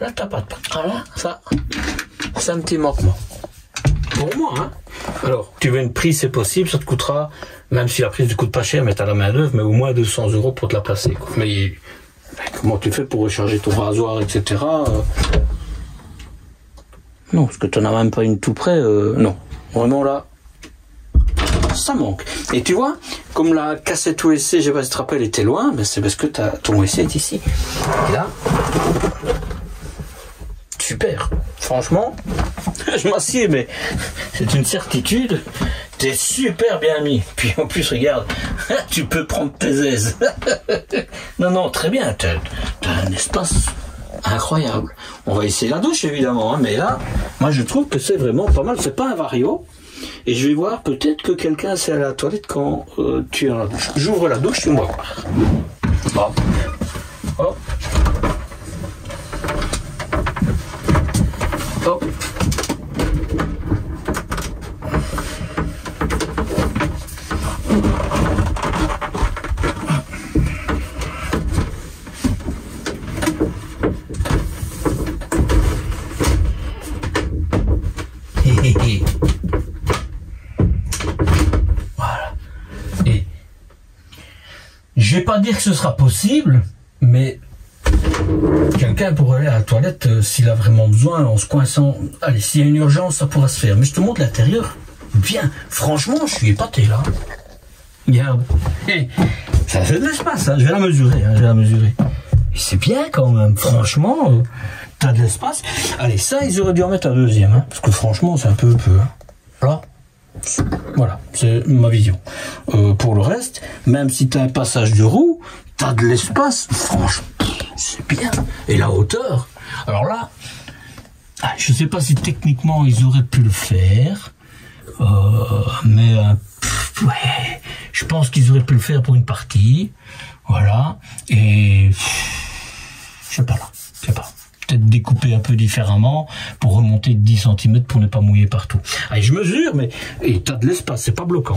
Là, t'as pas de prise. Voilà, ça. c'est un petit manquement. Pour moi, hein. Alors, tu veux une prise, c'est possible, ça te coûtera, même si la prise ne coûte pas cher, mais t'as la main d'œuvre, mais au moins 200 euros pour te la placer. Quoi. Mais comment tu fais pour recharger ton rasoir, etc. euh? Non, parce que tu n'en as même pas une tout près. euh, non, vraiment là, ça manque. Et tu vois, comme la cassette USB, je sais pas si tu te rappelles, était loin, ben c'est parce que ton USB est ici. Et là, super. Franchement, je m'assieds, mais c'est une certitude. T'es super bien mis. Puis en plus, regarde, tu peux prendre tes aises. non, non, très bien. T'as t'as un espace incroyable. On va essayer la douche, évidemment, hein, mais là, moi, je trouve que c'est vraiment pas mal. C'est pas un vario. Et je vais voir, peut-être que quelqu'un c'est à la toilette quand euh, tu es à la douche. J'ouvre la douche, tu me vois. Hop. Voilà. Je vais pas dire que ce sera possible, mais quelqu'un pourrait aller à la toilette euh, s'il a vraiment besoin en se coinçant. Allez, s'il y a une urgence, ça pourra se faire. Mais je te montre l'intérieur. Bien. Franchement, je suis épaté là. Regarde. Hé, Ça fait de l'espace, hein. je vais la mesurer. hein, je vais la mesurer. C'est bien quand même. Franchement, euh, t'as de l'espace. Allez, ça, ils auraient dû en mettre un deuxième. hein, parce que franchement, c'est un peu peu. hein. Là, voilà, c'est ma vision. Euh, pour le reste, même si tu as un passage de roue, tu as de l'espace, franchement, c'est bien. Et la hauteur, alors là, ah, je sais pas si techniquement ils auraient pu le faire, euh, mais euh, ouais, je pense qu'ils auraient pu le faire pour une partie, voilà, et pff, je sais pas là, je sais pas peut-être découper un peu différemment pour remonter de 10 cm pour ne pas mouiller partout. Allez, je mesure, mais et t'as de l'espace, c'est pas bloquant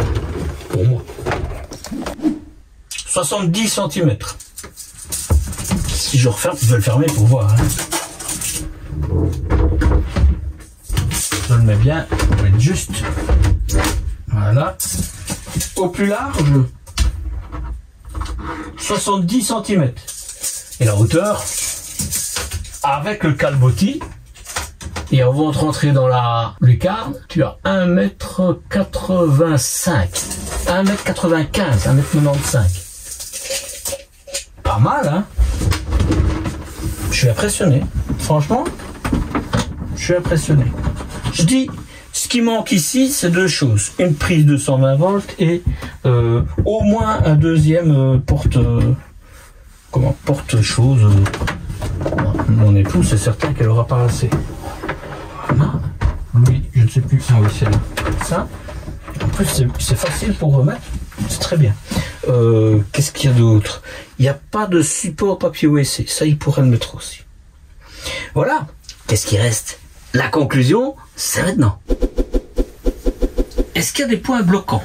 pour moi. 70 cm. Si je referme, je vais le fermer pour voir. hein. Je le mets bien, pour être juste. Voilà. Au plus large, 70 cm. Et la hauteur, avec le calbotis, et avant de rentrer dans la lucarne, tu as 1m85. 1m95, 1m95. Pas mal, hein Je suis impressionné. Franchement, je suis impressionné. Je dis, ce qui manque ici, c'est deux choses. Une prise de 120 volts et euh, au moins un deuxième euh, porte... euh, Porte-chose. mon épouse, c'est certain qu'elle aura pas assez. Oui, je ne sais plus. Ah oui, c'est. Ça. En plus, c'est facile pour remettre. C'est très bien. Euh, Qu'est-ce qu'il y a d'autre? Il n'y a pas de support papier OSC. Ça, il pourrait le mettre aussi. Voilà. Qu'est-ce qui reste? La conclusion, c'est maintenant. Est-ce qu'il y a des points bloquants?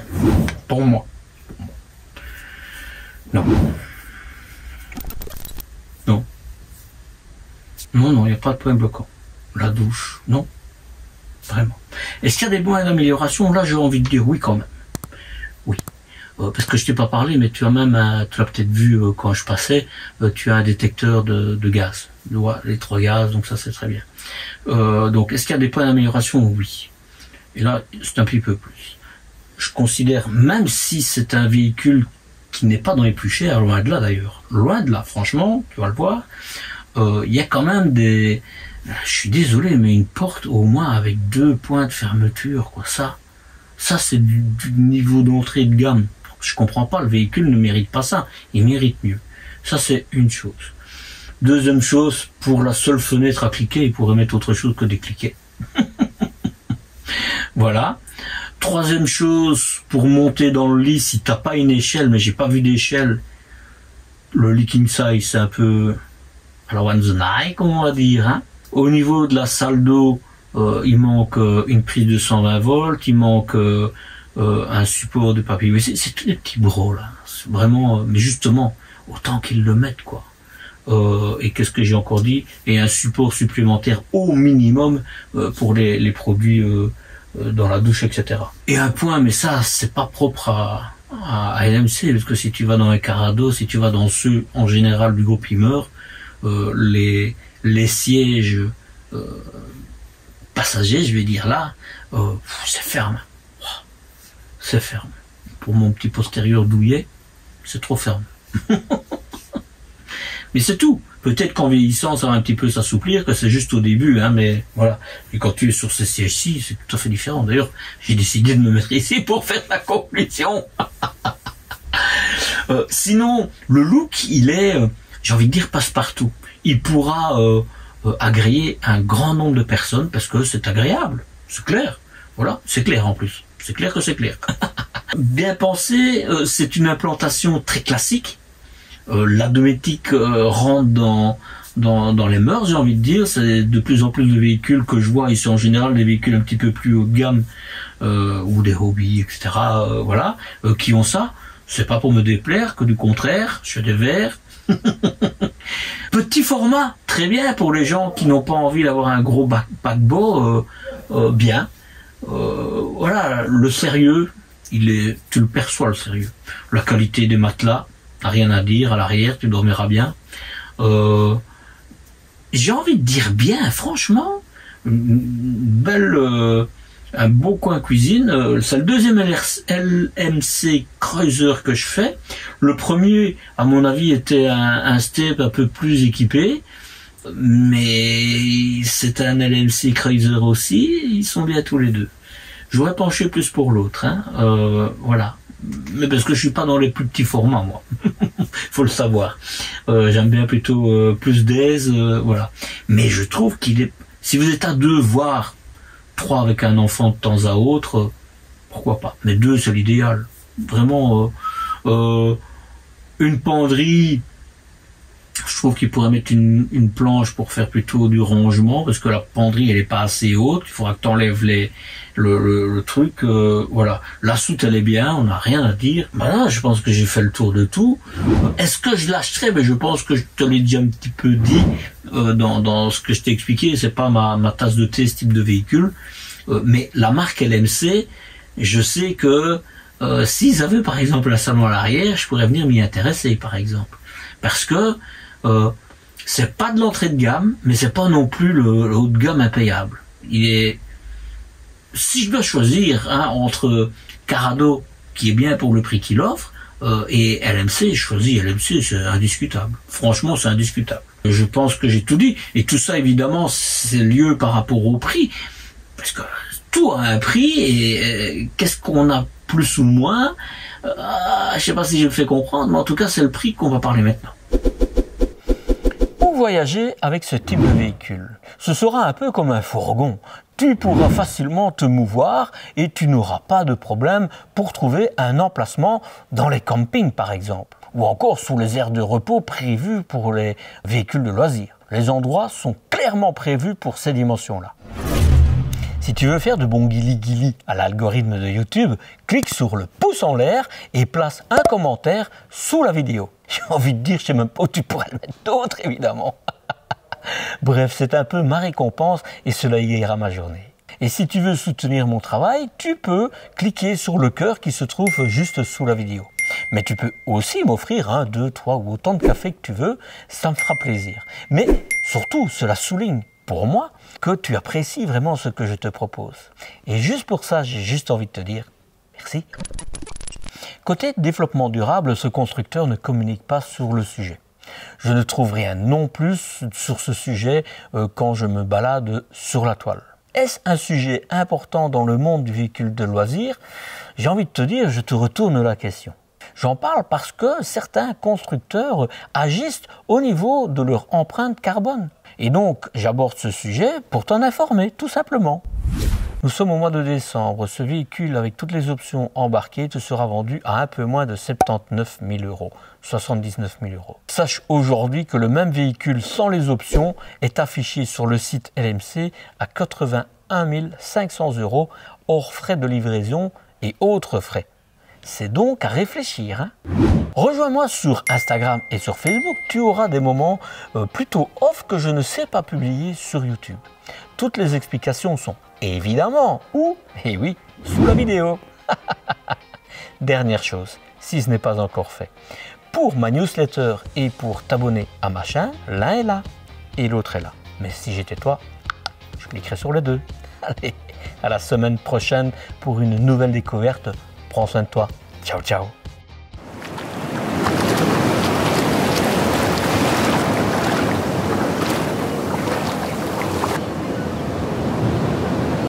Pour moi. Non. Non. Non, non, il n'y a pas de point bloquant. La douche, non. Vraiment. Est-ce qu'il y a des points d'amélioration? Là, j'ai envie de dire oui quand même. Euh, parce que je t'ai pas parlé, mais tu as même, un- tu l'as peut-être vu euh, quand je passais, euh, tu as un détecteur de, gaz, les trois gaz, donc ça c'est très bien. Euh, donc, est-ce qu'il y a des points d'amélioration? Oui. Et là, c'est un petit peu plus. Je considère, même si c'est un véhicule qui n'est pas dans les plus chers, loin de là d'ailleurs, loin de là, franchement, tu vas le voir, euh, il y a quand même des... Je suis désolé, mais une porte au moins avec deux points de fermeture, quoi, ça, ça c'est du, du niveau d'entrée de gamme. Je comprends pas, le véhicule ne mérite pas ça, il mérite mieux. Ça c'est une chose. Deuxième chose, pour la seule fenêtre appliquée, il pourrait mettre autre chose que des cliquets. voilà. Troisième chose, pour monter dans le lit, si t'as pas une échelle, mais j'ai pas vu d'échelle, le lit king size, c'est un peu à la one the night, comme on va dire. Hein. Au niveau de la salle d'eau, euh, il manque euh, une prise de 120 volts, il manque euh, euh, un support de papier. Mais c'est tous des petits bros là. Vraiment, euh, mais justement, autant qu'ils le mettent quoi. Euh, et qu'est-ce que j'ai encore dit? Et un support supplémentaire au minimum euh, pour les, les produits euh, dans la douche, etc. Et un point, mais ça, c'est pas propre à, à, LMC, parce que si tu vas dans un Carado, si tu vas dans ceux en général du groupe Imer, les, les sièges passagers, je vais dire là, c'est ferme. C'est ferme. Pour mon petit postérieur douillet, c'est trop ferme. mais c'est tout. Peut-être qu'en vieillissant, ça va un petit peu s'assouplir, que c'est juste au début, hein, mais voilà. Et quand tu es sur ce siège-ci, c'est tout à fait différent. D'ailleurs, j'ai décidé de me mettre ici pour faire la conclusion. Euh, sinon, le look, il est, euh, j'ai envie de dire, passe-partout. Il pourra euh, agréer un grand nombre de personnes parce que c'est agréable. C'est clair. Voilà, c'est clair en plus. C'est clair que c'est clair. Bien pensé, c'est une implantation très classique euh, la dométique euh, rentre dans, dans, les mœurs, j'ai envie de dire. C'est de plus en plus de véhicules que je vois ici en général, des véhicules un petit peu plus haut de gamme euh, ou des hobbies, etc. voilà, qui ont ça. C'est pas pour me déplaire que du contraire. Je fais des verres. Petit format, très bien pour les gens qui n'ont pas envie d'avoir un gros paquebot. bien. Voilà, le sérieux, il est, tu le perçois le sérieux. La qualité des matelas, rien à dire à l'arrière, tu dormiras bien. Euh, j'ai envie de dire bien, franchement, belle, euh, un beau coin cuisine. Euh, c'est le deuxième LMC Cruiser que je fais. Le premier, à mon avis, était un, un step un peu plus équipé. Mais c'est un LMC Cruiser aussi. Ils sont bien tous les deux. Je voudrais pencher plus pour l'autre. Hein. voilà. Mais parce que je suis pas dans les plus petits formats moi. Faut le savoir. Euh, j'aime bien plutôt euh, plus d'aise euh, voilà. Mais je trouve qu'il est si vous êtes à deux voire trois avec un enfant de temps à autre pourquoi pas. Mais deux c'est l'idéal. Vraiment une penderie je trouve qu'il pourrait mettre une, planche pour faire plutôt du rangement parce que la penderie elle est pas assez haute il faudra que tu enlèves les le, truc, euh, voilà. La soute, elle est bien, on n'a rien à dire. Voilà, je pense que j'ai fait le tour de tout. Est-ce que je l'achèterai? Mais je pense que je te l'ai déjà un petit peu dit euh, dans, ce que je t'ai expliqué. C'est pas ma, ma tasse de thé, ce type de véhicule. Euh, mais la marque LMC, je sais que s'ils avaient par exemple un salon à l'arrière, je pourrais venir m'y intéresser, par exemple. Parce que c'est pas de l'entrée de gamme, mais c'est pas non plus le haut de gamme impayable. Il est si je dois choisir hein, entre Carado, qui est bien pour le prix qu'il offre, euh, et LMC, je choisis LMC, c'est indiscutable. Franchement, c'est indiscutable. Je pense que j'ai tout dit. Et tout ça, évidemment, c'est lieu par rapport au prix. Parce que tout a un prix, et qu'est-ce qu'on a plus ou moins? Euh, Je sais pas si je me fais comprendre, mais en tout cas, c'est le prix qu'on va parler maintenant. Voyager avec ce type de véhicule, ce sera un peu comme un fourgon tu pourras facilement te mouvoir et tu n'auras pas de problème pour trouver un emplacement dans les campings par exemple, ou encore sous les aires de repos prévues pour les véhicules de loisirs. Les endroits sont clairement prévus pour ces dimensions-là. Si tu veux faire de bons guili-guili à l'algorithme de YouTube, clique sur le pouce en l'air et place un commentaire sous la vidéo. J'ai envie de dire, je sais même pas où tu pourrais le mettre d'autre, évidemment. Bref, c'est un peu ma récompense et cela ira ma journée. Et si tu veux soutenir mon travail, tu peux cliquer sur le cœur qui se trouve juste sous la vidéo. Mais tu peux aussi m'offrir un, deux, trois ou autant de café que tu veux, ça me fera plaisir. Mais surtout, cela souligne pour moi que tu apprécies vraiment ce que je te propose. Et juste pour ça, j'ai juste envie de te dire merci. Côté développement durable, ce constructeur ne communique pas sur le sujet. Je ne trouve rien non plus sur ce sujet euh, quand je me balade sur la toile. Est-ce un sujet important dans le monde du véhicule de loisir? J'ai envie de te dire, je te retourne la question. J'en parle parce que certains constructeurs agissent au niveau de leur empreinte carbone. Et donc, j'aborde ce sujet pour t'en informer, tout simplement. Nous sommes au mois de décembre. Ce véhicule, avec toutes les options embarquées, te sera vendu à un peu moins de 79 000 euros. 79 000 euros. Sache aujourd'hui que le même véhicule sans les options est affiché sur le site LMC à 81 500 euros hors frais de livraison et autres frais. C'est donc à réfléchir. Hein. Rejoins-moi sur Instagram et sur Facebook. Tu auras des moments euh, plutôt off que je ne sais pas publier sur YouTube. Toutes les explications sont évidemment où Et eh oui, sous la vidéo. Dernière chose, si ce n'est pas encore fait. Pour ma newsletter et pour t'abonner à ma chaîne, l'un est là et l'autre est là. Mais si j'étais toi, je cliquerais sur les deux. Allez, à la semaine prochaine pour une nouvelle découverte. Prends soin de toi. Ciao, ciao.